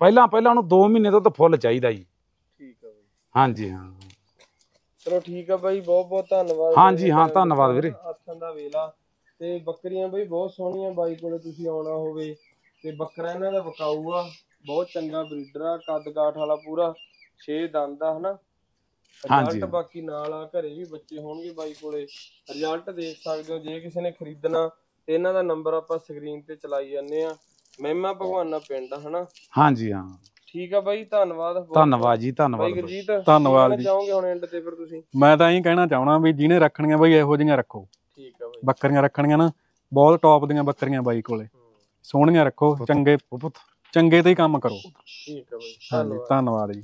ਪਹਿਲਾਂ ਪਹਿਲਾਂ ਉਹਨੂੰ 2 ਮਹੀਨੇ ਦੁੱਧ ਫੁੱਲ ਚਾਹੀਦਾ ਜੀ। ਠੀਕ ਆ ਬਈ। ਹਾਂਜੀ ਹਾਂ। ਚਲੋ ਠੀਕ ਆ ਬਾਈ ਬਹੁਤ ਬਹੁਤ ਧੰਨਵਾਦ ਹਾਂਜੀ, ਹਾਂ, ਧੰਨਵਾਦ ਵੀਰੇ। ਹੱਥਾਂ ਦਾ ਵੇਲਾ। ਤੇ ਬੱਕਰੀਆਂ ਬਈ ਬਹੁਤ ਸੋਹਣੀਆਂ ਬਾਈ ਕੋਲੇ ਤੁਸੀਂ ਆਉਣਾ ਹੋਵੇ। ਤੇ ਬੱਕਰਾ ਇਹਨਾਂ ਦਾ ਵਿਕਾਊ ਆ ਬਹੁਤ ਚੰਗਾ ਬਰੀਡਰ ਆ ਕੱਦ ਕਾਠ ਵਾਲਾ ਪੂਰਾ 6 ਦੰਦ ਆ ਹਨਾ? ਹਾਂਜੀ। ਰਿਜ਼ਲਟ ਬਾਕੀ ਨਾਲ ਆ ਘਰੇ ਵੀ ਬੱਚੇ ਹੋਣਗੇ ਬਾਈ ਕੋਲੇ। ਰਿਜ਼ਲਟ ਦੇਖ ਸਕਦੇ ਹੋ ਜੇ ਕਿਸੇ ਨੇ ਖਰੀਦਣਾ ਤੇ ਇਹਨਾਂ ਦਾ ਨੰਬਰ ਆਪਾਂ ਸਕਰੀਨ ਤੇ ਚਲਾਈ ਜਾਂਦੇ ਆ। ਮਹਿਮਾ ਭਗਵਾਨਾ ਪਿੰਡ ਹਨਾ? ਹਾਂਜੀ ਹਾਂ। ਠੀਕ ਆ ਬਾਈ ਧੰਨਵਾਦ ਬਹੁਤ- ਧੰਨਵਾਦ ਜੀ ਧੰਨਵਾਦ। ਗੁਰਜੀਤ ਧੰਨਵਾਦ ਜੀ। ਚਾਹੋਗੇ ਹੁਣ ਐਂਡ ਤੇ ਫਿਰ ਤੁਸੀਂ? ਮੈਂ ਤਾਂ ਇਹੀ ਕਹਿਣਾ ਚਾਹਣਾ ਵੀ ਜਿਹਨੇ ਰੱਖਣੀਆਂ ਬਾਈ ਇਹੋ ਜਿਹੀਆਂ ਰੱਖੋ। ਠੀਕ ਆ ਬਾਈ। ਬੱਕਰੀਆਂ ਰੱਖਣੀਆਂ ਨਾ ਬਹੁਤ ਟੌਪ ਦੀਆਂ ਬੱਕਰੀਆਂ ਬਾਈ ਕੋਲੇ। ਸੋਹਣੀਆਂ ਰੱਖੋ ਚੰਗੇ ਚੰਗੇ ਤੇ ਹੀ ਕੰਮ ਕਰੋ। ਠੀਕ ਆ ਬਾਈ ਧੰਨਵਾਦ ਜੀ।